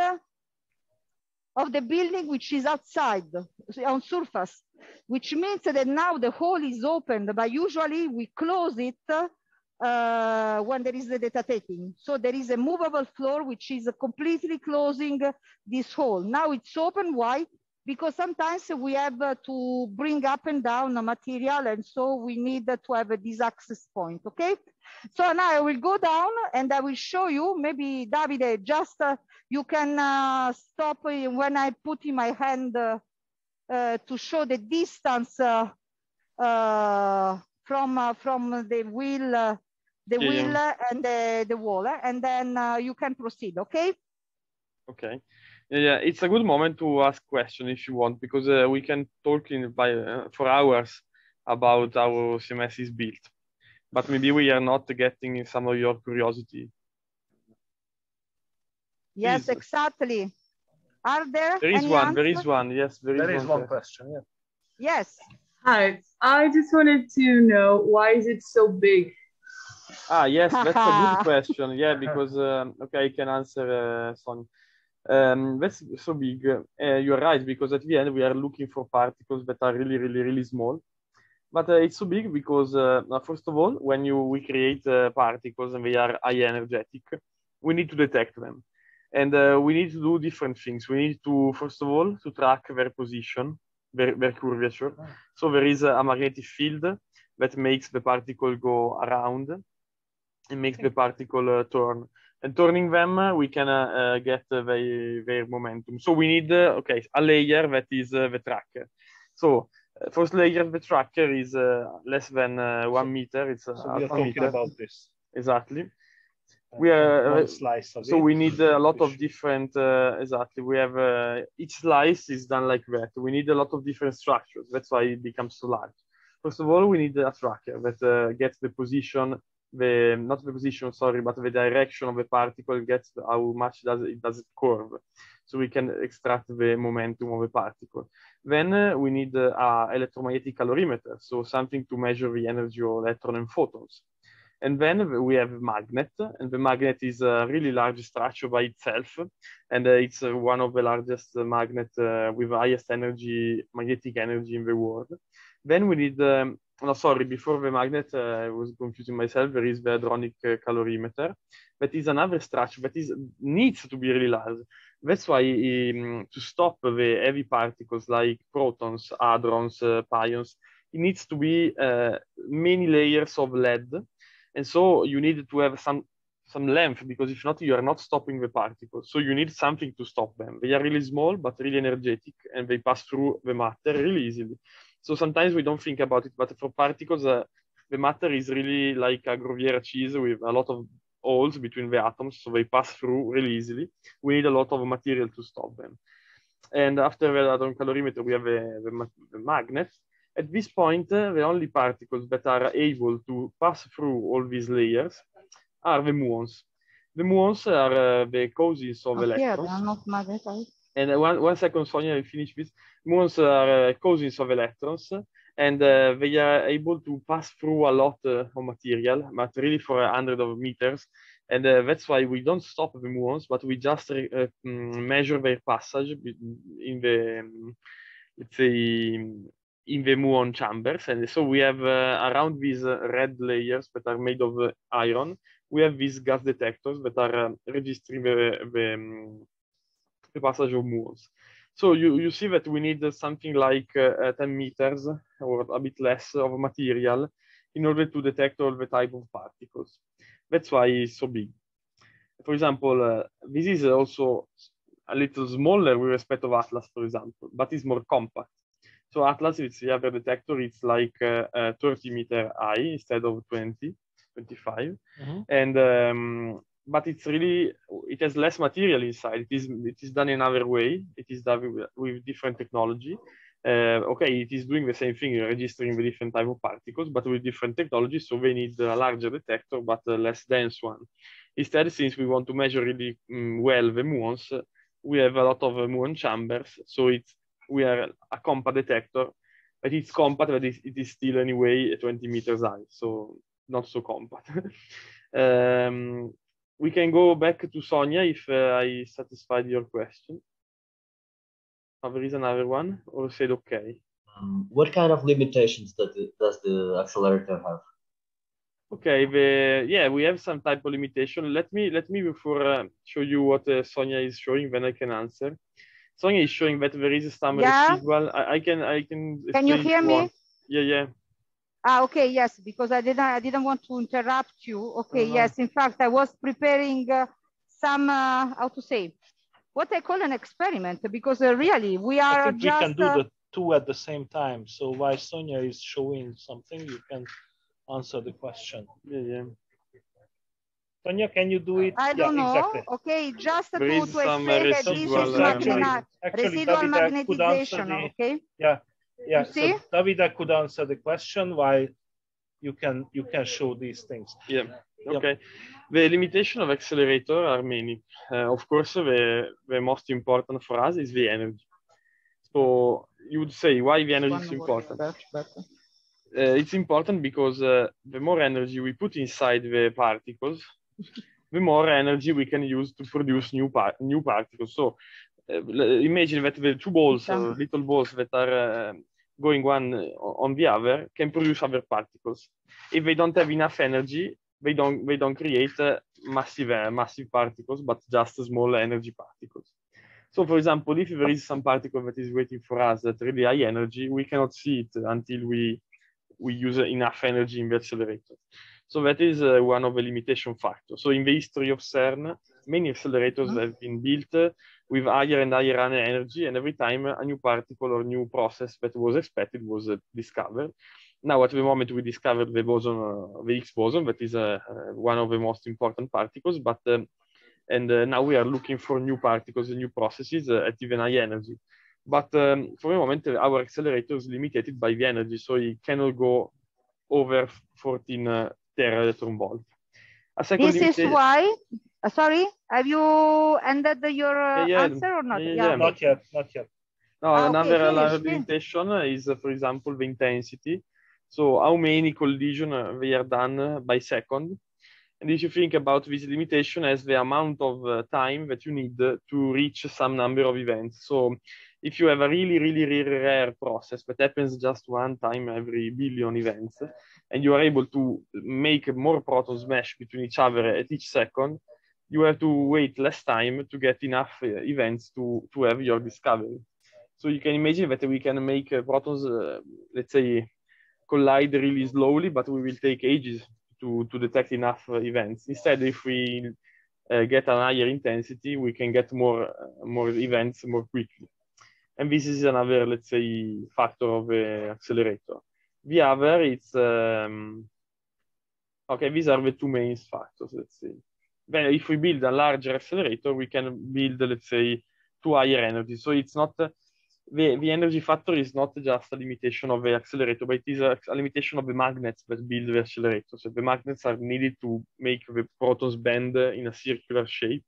of the building which is outside on surface, which means that now the hole is opened, but usually we close it uh, when there is the data taking. So there is a movable floor which is completely closing this hole. Now it's open, why? Because sometimes we have to bring up and down the material and so we need to have this access point, okay? So now I will go down and I will show you, maybe Davide, just uh, you can uh, stop when I put in my hand uh, uh to show the distance uh, uh, from from the wheel, the yeah, wheel yeah. and the, the wall, and then you can proceed, okay? Okay. Yeah, it's a good moment to ask question if you want, because we can talk in by for hours about how CMS is built but maybe we are not getting some of your curiosity. Yes, Please. exactly. Are there? There is one. There is one. Yes, there, there is, is one, one question. Yeah. Yes. Hi. I just wanted to know why is it so big? Ah, yes, that's a good question. Yeah, because um, okay, I can answer, uh, Sonia. Um, that's so big. Uh, you're right because at the end we are looking for particles that are really, really, really small but uh, it's so big because uh, first of all when you we create uh, particles and they are high energetic we need to detect them and uh, we need to do different things we need to first of all to track their position their, their curvature oh. so there is a magnetic field that makes the particle go around and makes the particle uh, turn and turning them uh, we can get their, their momentum so we need okay a layer that is the tracker so uh, first layer of the tracker is uh, less than uh, one meter. It's so we are talking meter. about this. Exactly. We are slice so it. we need a lot of different exactly we have each slice is done like that we need a lot of different structures that's why it becomes so large first of all we need a tracker that gets the position the not the position sorry but the direction of the particle gets how much does it does it curve so we can extract the momentum of a particle. Then uh, we need uh, electromagnetic calorimeter, so something to measure the energy of electron and photons. And then we have a magnet, and the magnet is a really large structure by itself, and uh, it's uh, one of the largest magnet uh, with highest energy, magnetic energy in the world. Then we need um, no, sorry, before the magnet, I was confusing myself. There is the hadronic calorimeter. That is another structure that is needs to be really large. That's why um, to stop the heavy particles like protons, hadrons, pions, it needs to be uh, many layers of lead. And so you need to have some some length because if not, you are not stopping the particles. So you need something to stop them. They are really small, but really energetic, and they pass through the matter really easily. So sometimes we don't think about it, but for particles, uh, the matter is really like a Gruyere cheese with a lot of holes between the atoms, so they pass through really easily. We need a lot of material to stop them. And after the hadron calorimeter, we have the, the, the magnet. At this point, uh, the only particles that are able to pass through all these layers are the muons. The muons are uh, the causes of Okay, electrons. they are not magnetized. And uh, one, one second, Sonia, I finish this. Muons are uh, causes of electrons, and uh, they are able to pass through a lot uh, of material, but really for a hundred of meters. And uh, that's why we don't stop the muons, but we just uh, mm, measure their passage in the, um, let's say, in the muon chambers. And so we have uh, around these red layers that are made of iron, we have these gas detectors that are um, registering the, the, um, the passage of muons. So you, you see that we need something like uh, 10 meters or a bit less of material in order to detect all the type of particles. That's why it's so big. For example, uh, this is also a little smaller with respect of Atlas, for example, but it's more compact. So Atlas, it's the other detector, it's like uh, uh, 30 meter high instead of 20, 25 Mhm. and um, but it's really it has less material inside. It is it is done in another way. It is done with, with different technology. Uh, okay, it is doing the same thing, registering the different type of particles, but with different technology. So we need a larger detector, but a less dense one. Instead, since we want to measure really mm, well the muons, we have a lot of uh, muon chambers. So it's we are a compact detector, but it's compact, but it, it is still anyway 20 meters high. So not so compact. um, we can go back to Sonia if uh, I satisfied your question. Oh, there is another one, or said okay. Um, what kind of limitations does the, does the accelerator have? Okay, the, yeah, we have some type of limitation. Let me let me before uh, show you what uh, Sonia is showing, then I can answer. Sonia is showing that there is some Yeah. residual. I, I can I can. Can you hear if me? Yeah, yeah. Ah, okay, yes, because I didn't, I didn't want to interrupt you. Okay, No, no. yes, in fact, I was preparing uh, some, uh, how to say, what I call an experiment, because uh, really we I are think we can do uh, the two at the same time. So while Sonia is showing something, you can answer the question. Yeah, yeah. Sonia, can you do it? I don't know. exactly. Okay, just to, to is some, explain that this is actually, residual Davide could answer magnetization. the- Okay. Yeah, yeah. You see? So Davide could answer the question why you can you can show these things. Yeah. Yep. Okay. The limitation of accelerator are many. Uh, of course, the, the most important for us is the energy. So you would say why the energy is important? search button. Uh, it's important because uh, the more energy we put inside the particles, the more energy we can use to produce new par- new particles. So uh, imagine that the two balls, uh, little balls that are uh, going one on the other, can produce other particles. If they don't have enough energy, they don't they don't create uh, massive uh, massive particles, but just small energy particles. So, for example, if there is some particle that is waiting for us at really high energy, we cannot see it until we we use enough energy in the accelerator. So that is uh, one of the limitation factors. So in the history of CERN, many accelerators Mhm. have been built uh, with higher and higher energy, and every time a new particle or new process that was expected was uh, discovered. Now, at the moment, we discovered the boson, uh, the Higgs boson, that is uh, uh, one of the most important particles, but um, and uh, now we are looking for new particles and new processes at even high energy. But um, for the moment, uh, our accelerator is limited by the energy, so it cannot go over 14 tera electron volt. A second This is limita- why, uh, sorry, have you ended your uh, Yeah, yeah, answer or not? yeah, yeah, okay. Not yet, not yet. No, Ah, another, finish, another limitation is, uh, for example, the intensity. So how many collisions uh, they are done uh, by second. And if you think about this limitation as the amount of uh, time that you need uh, to reach some number of events. So if you have a really, really, really rare process that happens just one time every billion events, and you are able to make more protons mesh between each other at each second, you have to wait less time to get enough uh, events to, to have your discovery. So you can imagine that we can make uh, protons, uh, let's say, collide really slowly, but we will take ages to, to detect enough uh, events. Instead, if we uh, get a higher intensity, we can get more, uh, more events more quickly. And this is another, let's say, factor of the accelerator. The other, it's, um, okay, these are the two main factors, let's say. Then if we build a larger accelerator, we can build, let's say, two higher energy. So it's not, the, the energy factor is not just a limitation of the accelerator, but it is a, a limitation of the magnets that build the accelerator. So the magnets are needed to make the protons bend in a circular shape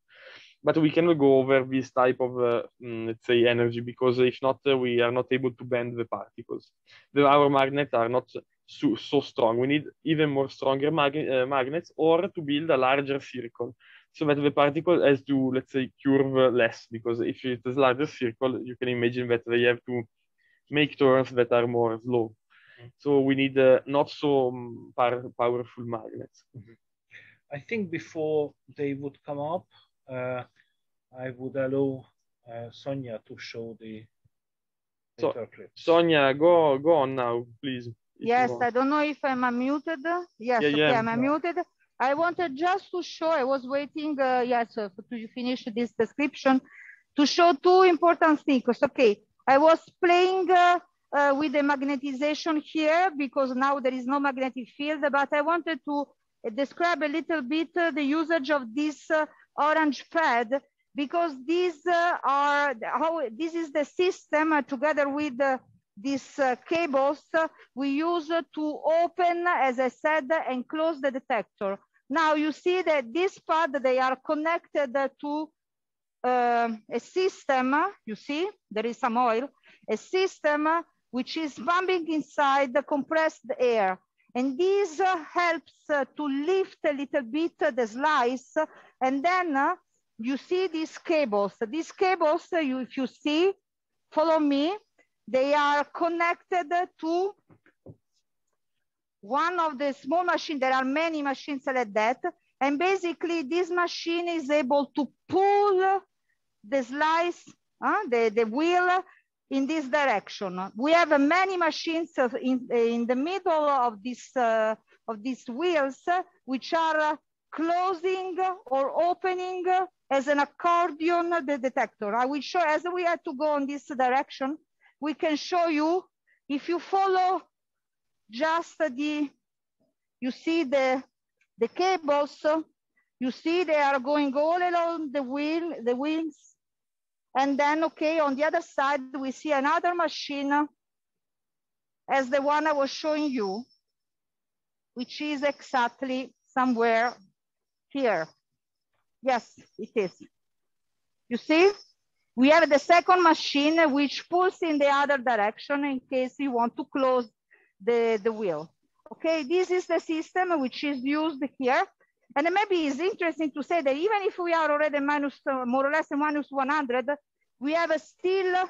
but we cannot go over this type of, uh, mm, let's say, energy because if not, uh, we are not able to bend the particles. The, our magnets are not so, so strong. We need even more stronger mag uh, magnets or to build a larger circle so that the particle has to, let's say, curve less because if it is larger circle, you can imagine that they have to make turns that are more slow. So we need uh, not so um, power, powerful magnets. Mm -hmm. I think before they would come up, I would allow uh, Sonia to show the so, Sonia, go go on now, please. Yes, I don't know if I'm unmuted. Yes, yeah, okay, yeah. I'm unmuted. I wanted just to show, I was waiting, uh, yes, uh, to finish this description, to show two important things. Okay, I was playing uh, uh, with the magnetization here because now there is no magnetic field, but I wanted to describe a little bit uh, the usage of this uh, orange thread because these uh, are how this is the system uh, together with uh, these cables we use to open, as I said, and close the detector. Now you see that this part, they are connected to uh, a system, you see, there is some oil, a system which is pumping inside the compressed air. And this helps to lift a little bit the slice and then uh, you see these cables. These cables, uh, you, if you see, follow me, they are connected to one of the small machines. There are many machines like that. And basically this machine is able to pull the slice, uh, the, the wheel in this direction. We have uh, many machines in, in the middle of, this, uh, of these wheels, which are closing or opening as an accordion the detector. I will show as we have to go in this direction, we can show you if you follow just the, you see the, the cables, you see they are going all along the wheel, the wheels. And then, okay, on the other side, we see another machine as the one I was showing you, which is exactly somewhere here. Yes, it is. You see, we have the second machine which pulls in the other direction in case you want to close the, the wheel. Okay, this is the system which is used here. And maybe it's interesting to say that even if we are already minus, uh, more or less minus 100, we have still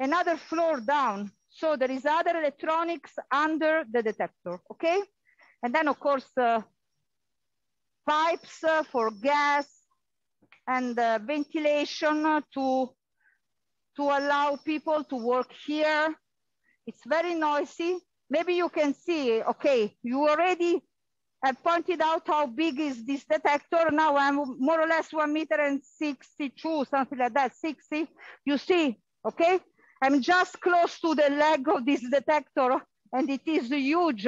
another floor down. So there is other electronics under the detector, okay? And then of course, uh, pipes uh, for gas and uh, ventilation to, to allow people to work here. It's very noisy. Maybe you can see, okay, you already have pointed out how big is this detector. Now I'm more or less one meter and 62, something like that, 60. You see, okay? I'm just close to the leg of this detector and it is huge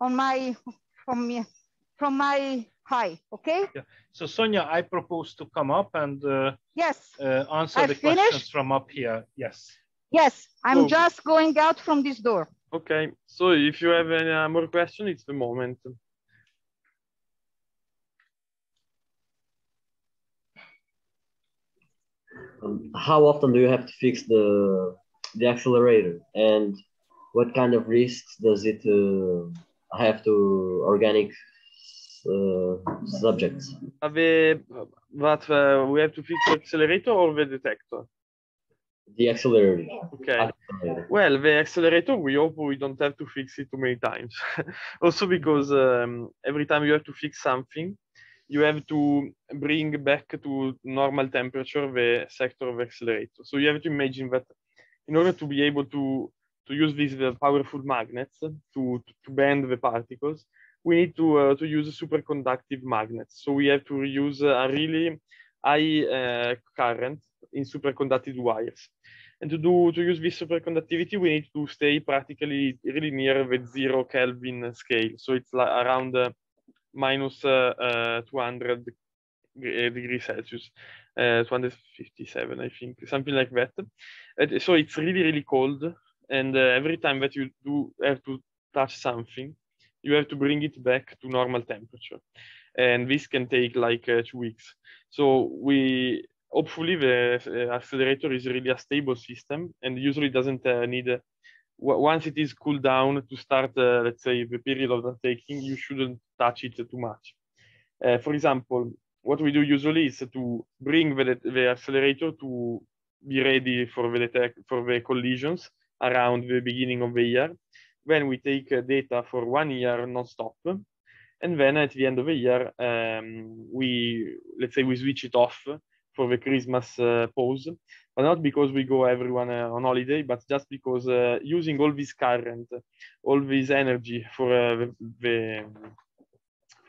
on my, from, me, from my Hi, okay? Yeah. So Sonia, I propose to come up and uh, yes, uh, answer I the finished? questions from up here. Yes. Yes, I'm so, just going out from this door. Okay, so if you have any uh, more questions, it's the moment. Um, how often do you have to fix the the accelerator, and what kind of risks does it uh, have to organic uh, subjects. Have, what uh, we have to fix the accelerator or the detector? The accelerator. Okay. Accelerator. Well, the accelerator, we hope we don't have to fix it too many times. also because um, every time you have to fix something, you have to bring back to normal temperature the sector of accelerator. So you have to imagine that in order to be able to, to use these uh, powerful magnets to, to bend the particles, we need to, uh, to use superconductive magnets. So we have to use a really high uh, current in superconductive wires. And to do to use this superconductivity, we need to stay practically really near the zero Kelvin scale. So it's like around uh, minus uh, uh, 200 degrees Celsius, uh, 257, I think, something like that. And so it's really, really cold. And every time that you do have to touch something, you have to bring it back to normal temperature. And this can take like two weeks. So we hopefully the accelerator is really a stable system and usually doesn't uh, need once it is cooled down to start, uh, let's say, the period of the taking, you shouldn't touch it too much. Uh, for example, what we do usually is to bring the, the accelerator to be ready for the detect, for the collisions around the beginning of the year. Then we take uh, data for one year non-stop, and then at the end of the year, um, we let's say we switch it off for the Christmas uh, pause, but not because we go everyone uh, on holiday, but just because uh, using all this current, all this energy for the, the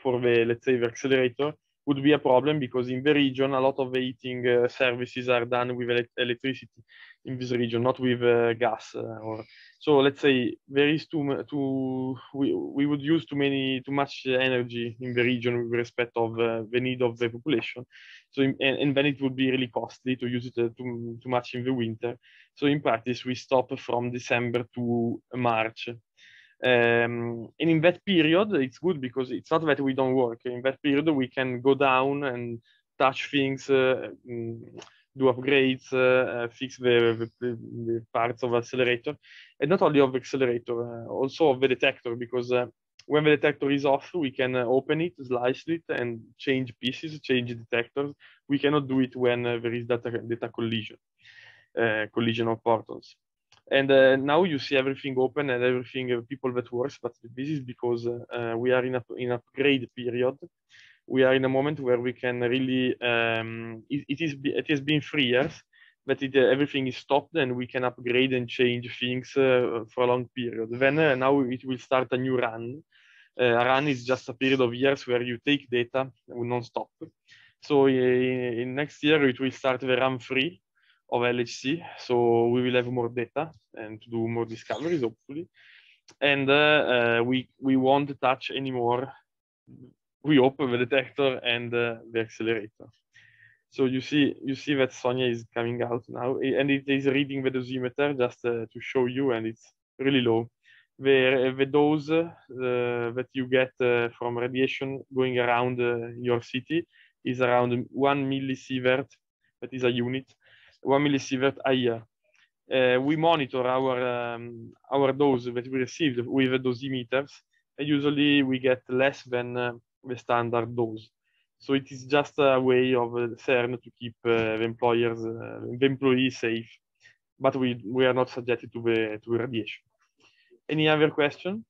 for the let's say the accelerator would be a problem because in the region a lot of the heating uh, services are done with ele electricity in this region, not with uh, gas. Uh, or so let's say there is too too we, we would use too many too much energy in the region with respect of the need of the population. So in, and, and, then it would be really costly to use it too too much in the winter. So in practice we stop from December to March. Um, and in that period, it's good because it's not that we don't work. In that period, we can go down and touch things, uh, do upgrades, uh, fix the, the, the, parts of accelerator, and not only of accelerator, uh, also of the detector, because uh, when the detector is off, we can uh, open it, slice it, and change pieces, change detectors. We cannot do it when uh, there is data, data collision, collision of portals and uh, now you see everything open and everything uh, people that works but this is because uh, we are in a in upgrade period. We are in a moment where we can really um, it, it is it has been three years but it, everything is stopped and we can upgrade and change things uh, for a long period. Then uh, now it will start a new run. Uh, a run is just a period of years where you take data non-stop. So in, in next year it will start the run three of LHC. So we will have more data and to do more discoveries, hopefully. And uh, uh, we we won't touch anymore. We open the detector and uh, the accelerator. So you see you see that Sonia is coming out now, and it is reading the dosimeter just uh, to show you, and it's really low. The, the dose uh, that you get uh, from radiation going around your city is around one millisievert. That is a unit 1 millisievert a year. Uh, we monitor our um, our dose that we received with dosimeters, and usually we get less than uh, the standard dose. So it is just a way of uh, CERN to keep uh, the employers, uh, the employees safe, but we we are not subjected to the to radiation. Any other question?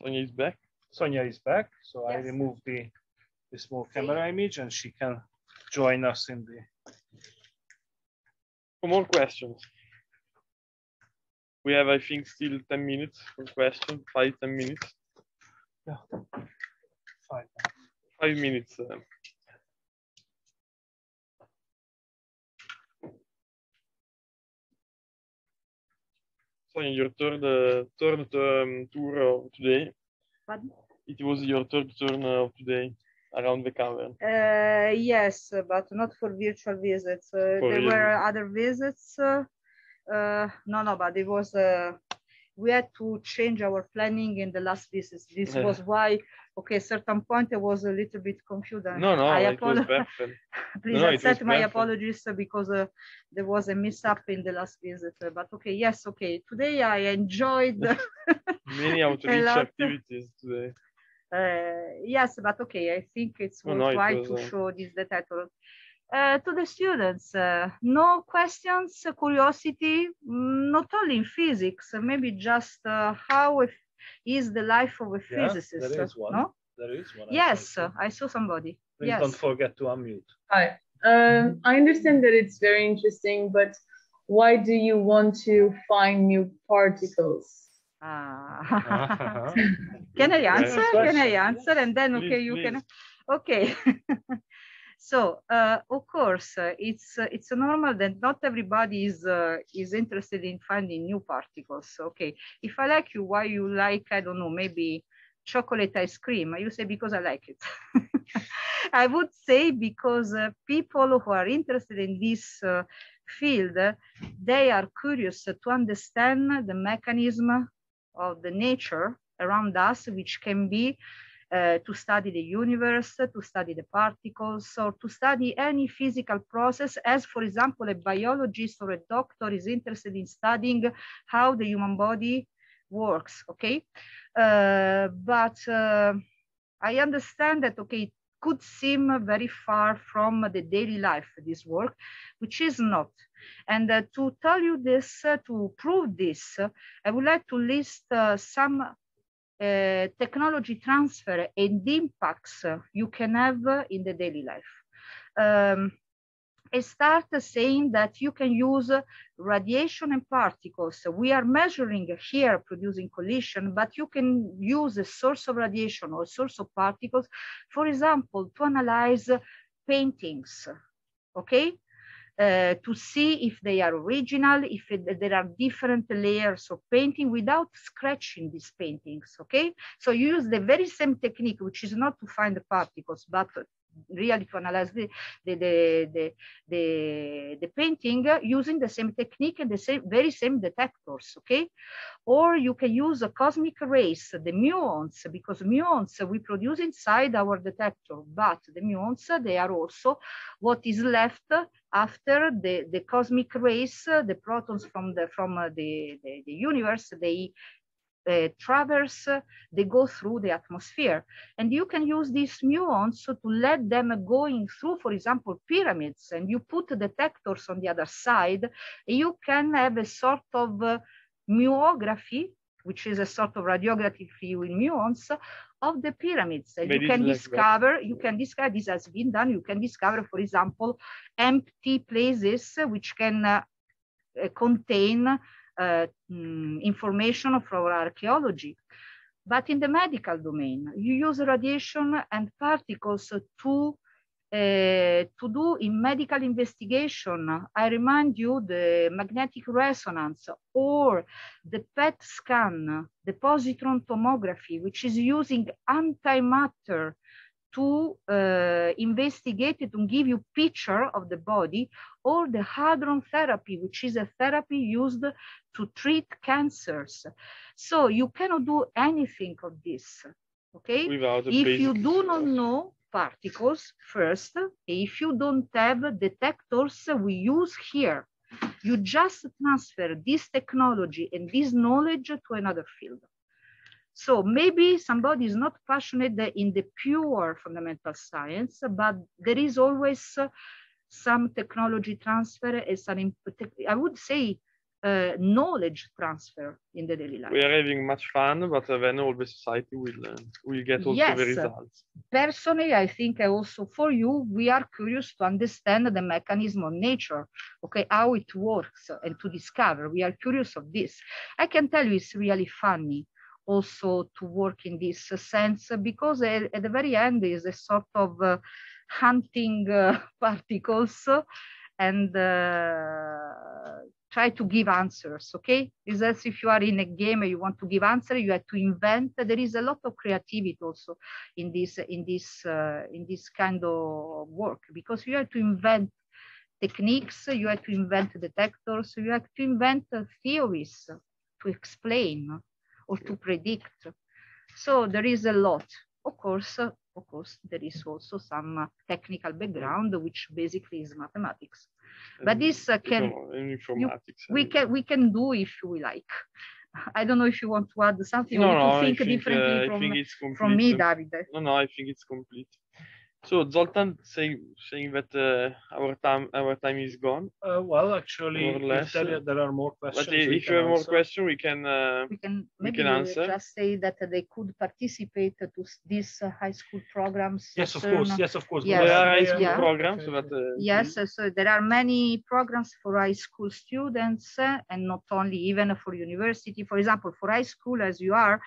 Sonia is back. Sonia is back, so Yes. I remove the, the small camera image and she can join us in the. For more questions. We have, I think, still 10 minutes for questions, five, 10 minutes, Yeah. Fine. five minutes. Uh, Sonia, your third, uh, third um, tour of today. Pardon? It was your third turn of today around the cavern. Uh, yes, but not for virtual visits. Uh, For there real were other visits. Uh, uh, no, no, but it was. Uh, we had to change our planning in the last visits. This Yeah. was why. Okay, certain point I was a little bit confused. No, no, I it was apologize. perfect. Please No, accept my perfect. apologies uh, because uh, there was a mishap in the last visit. Uh, But okay, yes, okay. Today I enjoyed. Many outreach activities today. Uh, yes, but okay, I think it's No, no, it worthwhile was, to uh, show this detector. Uh, to the students, uh, no questions, curiosity, mm, not only in physics, maybe just uh, how if, is the life of a Yeah, physicist? there is one. No? There is one. Yes, think. uh, I saw somebody. Please yes. don't forget to unmute. Hi. Um, I understand that it's very interesting, but why do you want to find new particles? Ah. Can I answer? Can I answer? And then, Please, okay, you can. Okay. so, uh, of course, uh, it's uh, it's normal that not everybody is uh, is interested in finding new particles. Okay. If I like you, why you like? I don't know. Maybe chocolate ice cream. You say because I like it. I would say because uh, people who are interested in this uh, field, they are curious to understand the mechanism of the nature around us, which can be uh, to study the universe, to study the particles, or to study any physical process, as for example, a biologist or a doctor is interested in studying how the human body works, okay? Uh, but uh, I understand that, okay, it could seem very far from the daily life, this work, which is not. And uh, to tell you this, uh, to prove this, I would like to list uh, some uh, technology transfer and impacts uh, you can have in the daily life. Um, I start saying that you can use radiation and particles. We are measuring here producing collision, but you can use a source of radiation or source of particles, for example, to analyze paintings, okay? Uh, to see if they are original, if it, there are different layers of painting without scratching these paintings, okay? So you use the very same technique, which is not to find the particles, but really to analyze the, the, the, the, the, painting using the same technique and the same, very same detectors, okay? Or you can use a cosmic rays, the muons, because muons we produce inside our detector, but the muons, they are also what is left after the, the cosmic rays, the protons from the, from uh, the, the, the universe, they uh, traverse, uh, they go through the atmosphere. And you can use these muons to let them going through, for example, pyramids, and you put detectors on the other side, you can have a sort of uh, muography, which is a sort of radiography with muons of the pyramids. And you can that. discover, you can discover, this has been done, you can discover, for example, empty places which can uh, contain information from archaeology. But in the medical domain, you use radiation and particles to uh, to do in medical investigation. I remind you the magnetic resonance or the PET scan, the positron tomography, which is using antimatter to uh, investigate it and give you picture of the body or the hadron therapy, which is a therapy used to treat cancers. So you cannot do anything of this, okay? If you do not know particles first, if you don't have detectors we use here, you just transfer this technology and this knowledge to another field. So maybe somebody is not passionate in the pure fundamental science, but there is always uh, some technology transfer as an, imp- I would say, uh, knowledge transfer in the daily life. We are having much fun, but uh, then all the society will uh, will get also the Yes. results. personally, I think also for you, we are curious to understand the mechanism of nature, okay, how it works and to discover. We are curious of this. I can tell you it's really funny also to work in this sense because at, at the very end is a sort of uh, hunting uh, particles and uh, try to give answers okay? It's as if you are in a game and you want to give answer you have to invent. There is a lot of creativity also in this in this uh, in this kind of work because you have to invent techniques you have to invent detectors you have to invent uh, theories to explain or to predict so there is a lot of course uh, of course there is also some uh, technical background which basically is mathematics but and this uh, can informatics. we can we can do if we like I don't know if you want to add something No, or no, to I think, think, differently uh, from, think from me, Davide. No, no, I think it's complete. So Zoltan saying saying that uh, our time our time is gone. Uh, well, actually, More or if less, there, there are more questions. But if you can have more questions, we can. Uh, We can We maybe can answer. just say that they could participate to s- these uh, high school programs. Yes, of course. Yes, of course. Yes. there Yeah, are high yeah, school yeah. programs, so that. definitely. Uh, Yes, uh, so there are many programs for high school students uh, and not only even for university. For example, for high school as you are,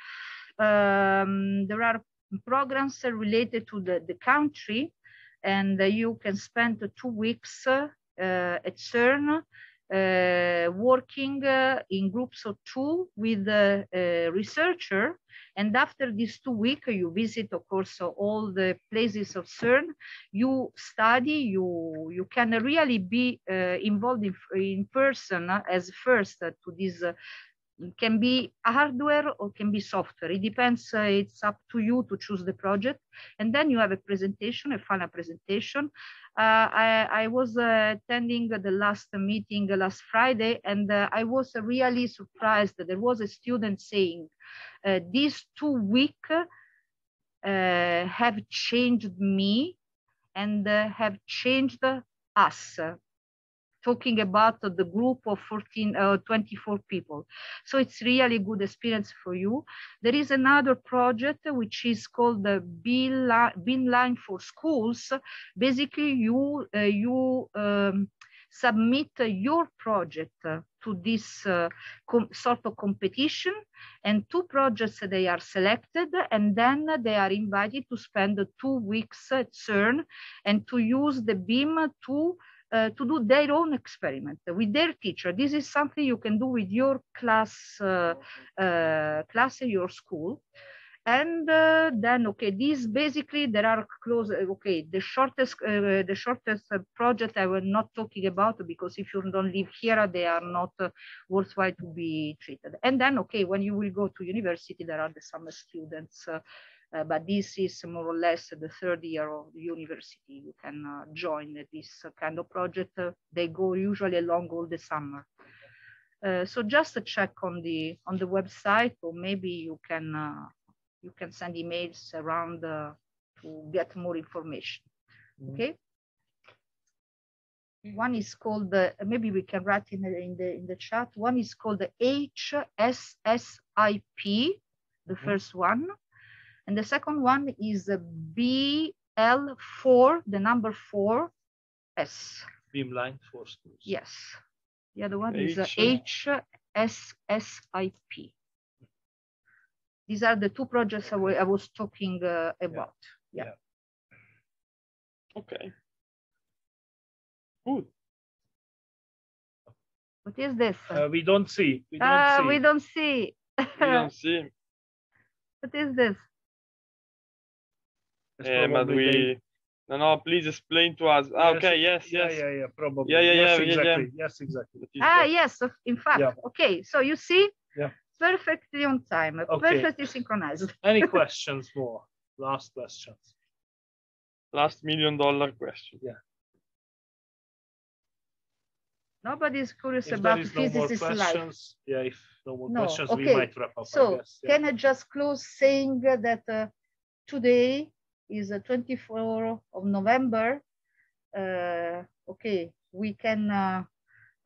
um, there are programs uh, related to the, the country and uh, you can spend two weeks uh, at CERN uh, working uh, in groups of two with a, a researcher. And after these two weeks, you visit, of course, all the places of CERN you study, you you can really be uh, involved in, in person uh, as first uh, to this. Can be hardware or can be software. It depends. Uh, it's up to you to choose the project, and then you have a presentation, a final presentation. Uh, I, I was uh, attending the last meeting last Friday, and uh, I was really surprised. That there was a student saying, uh, "These two weeks uh, have changed me and have changed us talking about the group of 14 uh, 24 people. So it's really good experience for you. There is another project which is called the Beamline for schools. Basically you uh, you um, submit your project to this uh, sort of competition and two projects they are selected and then they are invited to spend two weeks at CERN and to use the beam to uh, to do their own experiment with their teacher. This is something you can do with your class, uh, uh, class in your school. And then, okay, these basically there are close. Okay, the shortest, the shortest project I was not talking about because if you don't live here, they are not worthwhile to be treated. And then, okay, when you will go to university, there are the summer students. Uh, but this is more or less the third year of the university. You can uh, join this kind of project. Uh, they go usually along all the summer. so just a check on the on the website, or maybe you can you can send emails around to get more information. Mm-hmm. Okay. One is called the maybe we can write in the in the in the chat. One is called the HSSIP, the first one. And the second one is BL4, the number four, S. Beamline for schools. Yes. The other one is H- HSSIP. These are the two projects I, I was talking uh, about. Yeah. Yeah. Okay. Good. What is this? Uh, we don't see. We don't Ah, see. we don't see. We don't see. what is this? It's Eh, but we. they- No, no. Please explain to us. Ah, okay. Yes. Yeah, Yes. yeah, yeah, probably. Yeah, yeah, yes, yeah, yeah, yeah. exactly. Yes, exactly. Ah, yes, in fact. Yeah. Okay, so you see, Yeah. perfectly on time, Okay. perfectly synchronized. Any questions more? Last questions. last million dollar question. Nobody is curious If there about is no more physicist life. yeah, if no more No, questions, we okay. might wrap up. I So guess. yeah. can I just close saying that uh, today is the 24th of November. Uh, okay, we can, uh,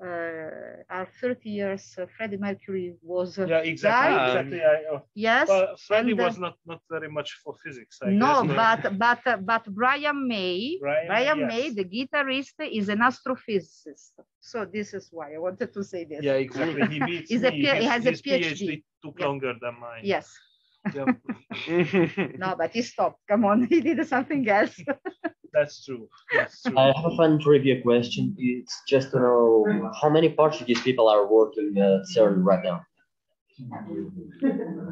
uh, our 30 years, uh, Freddie Mercury was, uh, Yeah, exactly. died. Exactly. I, uh, yes, well, Freddie and, uh, was not not very much for physics. I no, guess, but, but, uh, but Brian May, Brian, Brian yes. May, the guitarist, is an astrophysicist. So this is why I wanted to say this. Yeah, exactly. He beats a he his, has a his PhD. took Yeah. longer than mine. Yes. Yeah, No, but he stopped. Come on, he did something else. that's true. That's true. I have a fun trivia question. It's just to know how many Portuguese people are working uh, at CERN right now.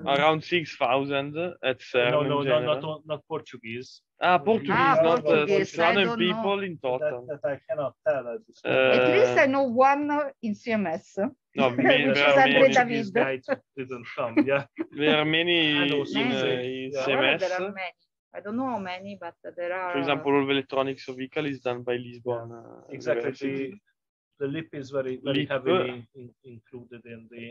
Around six thousand at CERN no, no, no, general. not not Portuguese. Ah, Portuguese, Ah, not Portuguese, uh, I 600 don't people know. in That, total. that I cannot tell at this Uh. At least I know one uh, in CMS. No, Which many, is there, are Andre many, David. Portuguese guy didn't come. Yeah, there are many in, also uh, in Yeah. Well, CMS. there are many. I don't know how many, but there are. For example, all the electronics of ECAL is done by Lisbon. Uh, exactly. The, the LIP is very very LIP, heavily in, included in the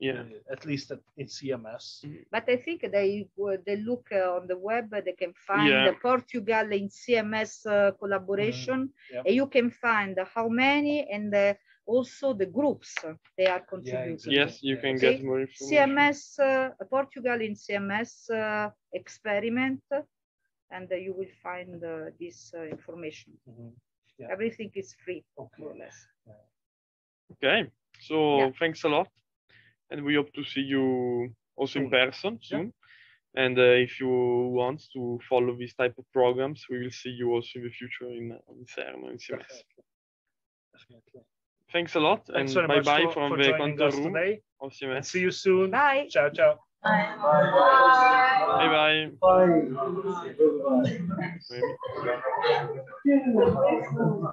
Yeah. uh, at least at, in CMS. But I think they they look uh, on the web, they can find Yeah. the Portugal in CMS uh, collaboration, Yeah. and you can find how many and uh, also the groups they are contributing. exactly. Yes, you can Okay. get more information. CMS, uh, Portugal in CMS uh, experiment, and uh, you will find uh, this uh, information. Mhm. Yeah. Everything is free, Okay. more or less. Okay. So Yeah. thanks a lot. And we hope to see you also in person soon. And uh, if you want to follow this type of programs, we will see you also in the future in, uh, in CERN, in CMS. Definitely. Definitely. Thanks a lot. Thanks and very bye bye for, from for the joining control room today. of And see you soon. Bye. Ciao, ciao. Bye bye. Bye. Maybe.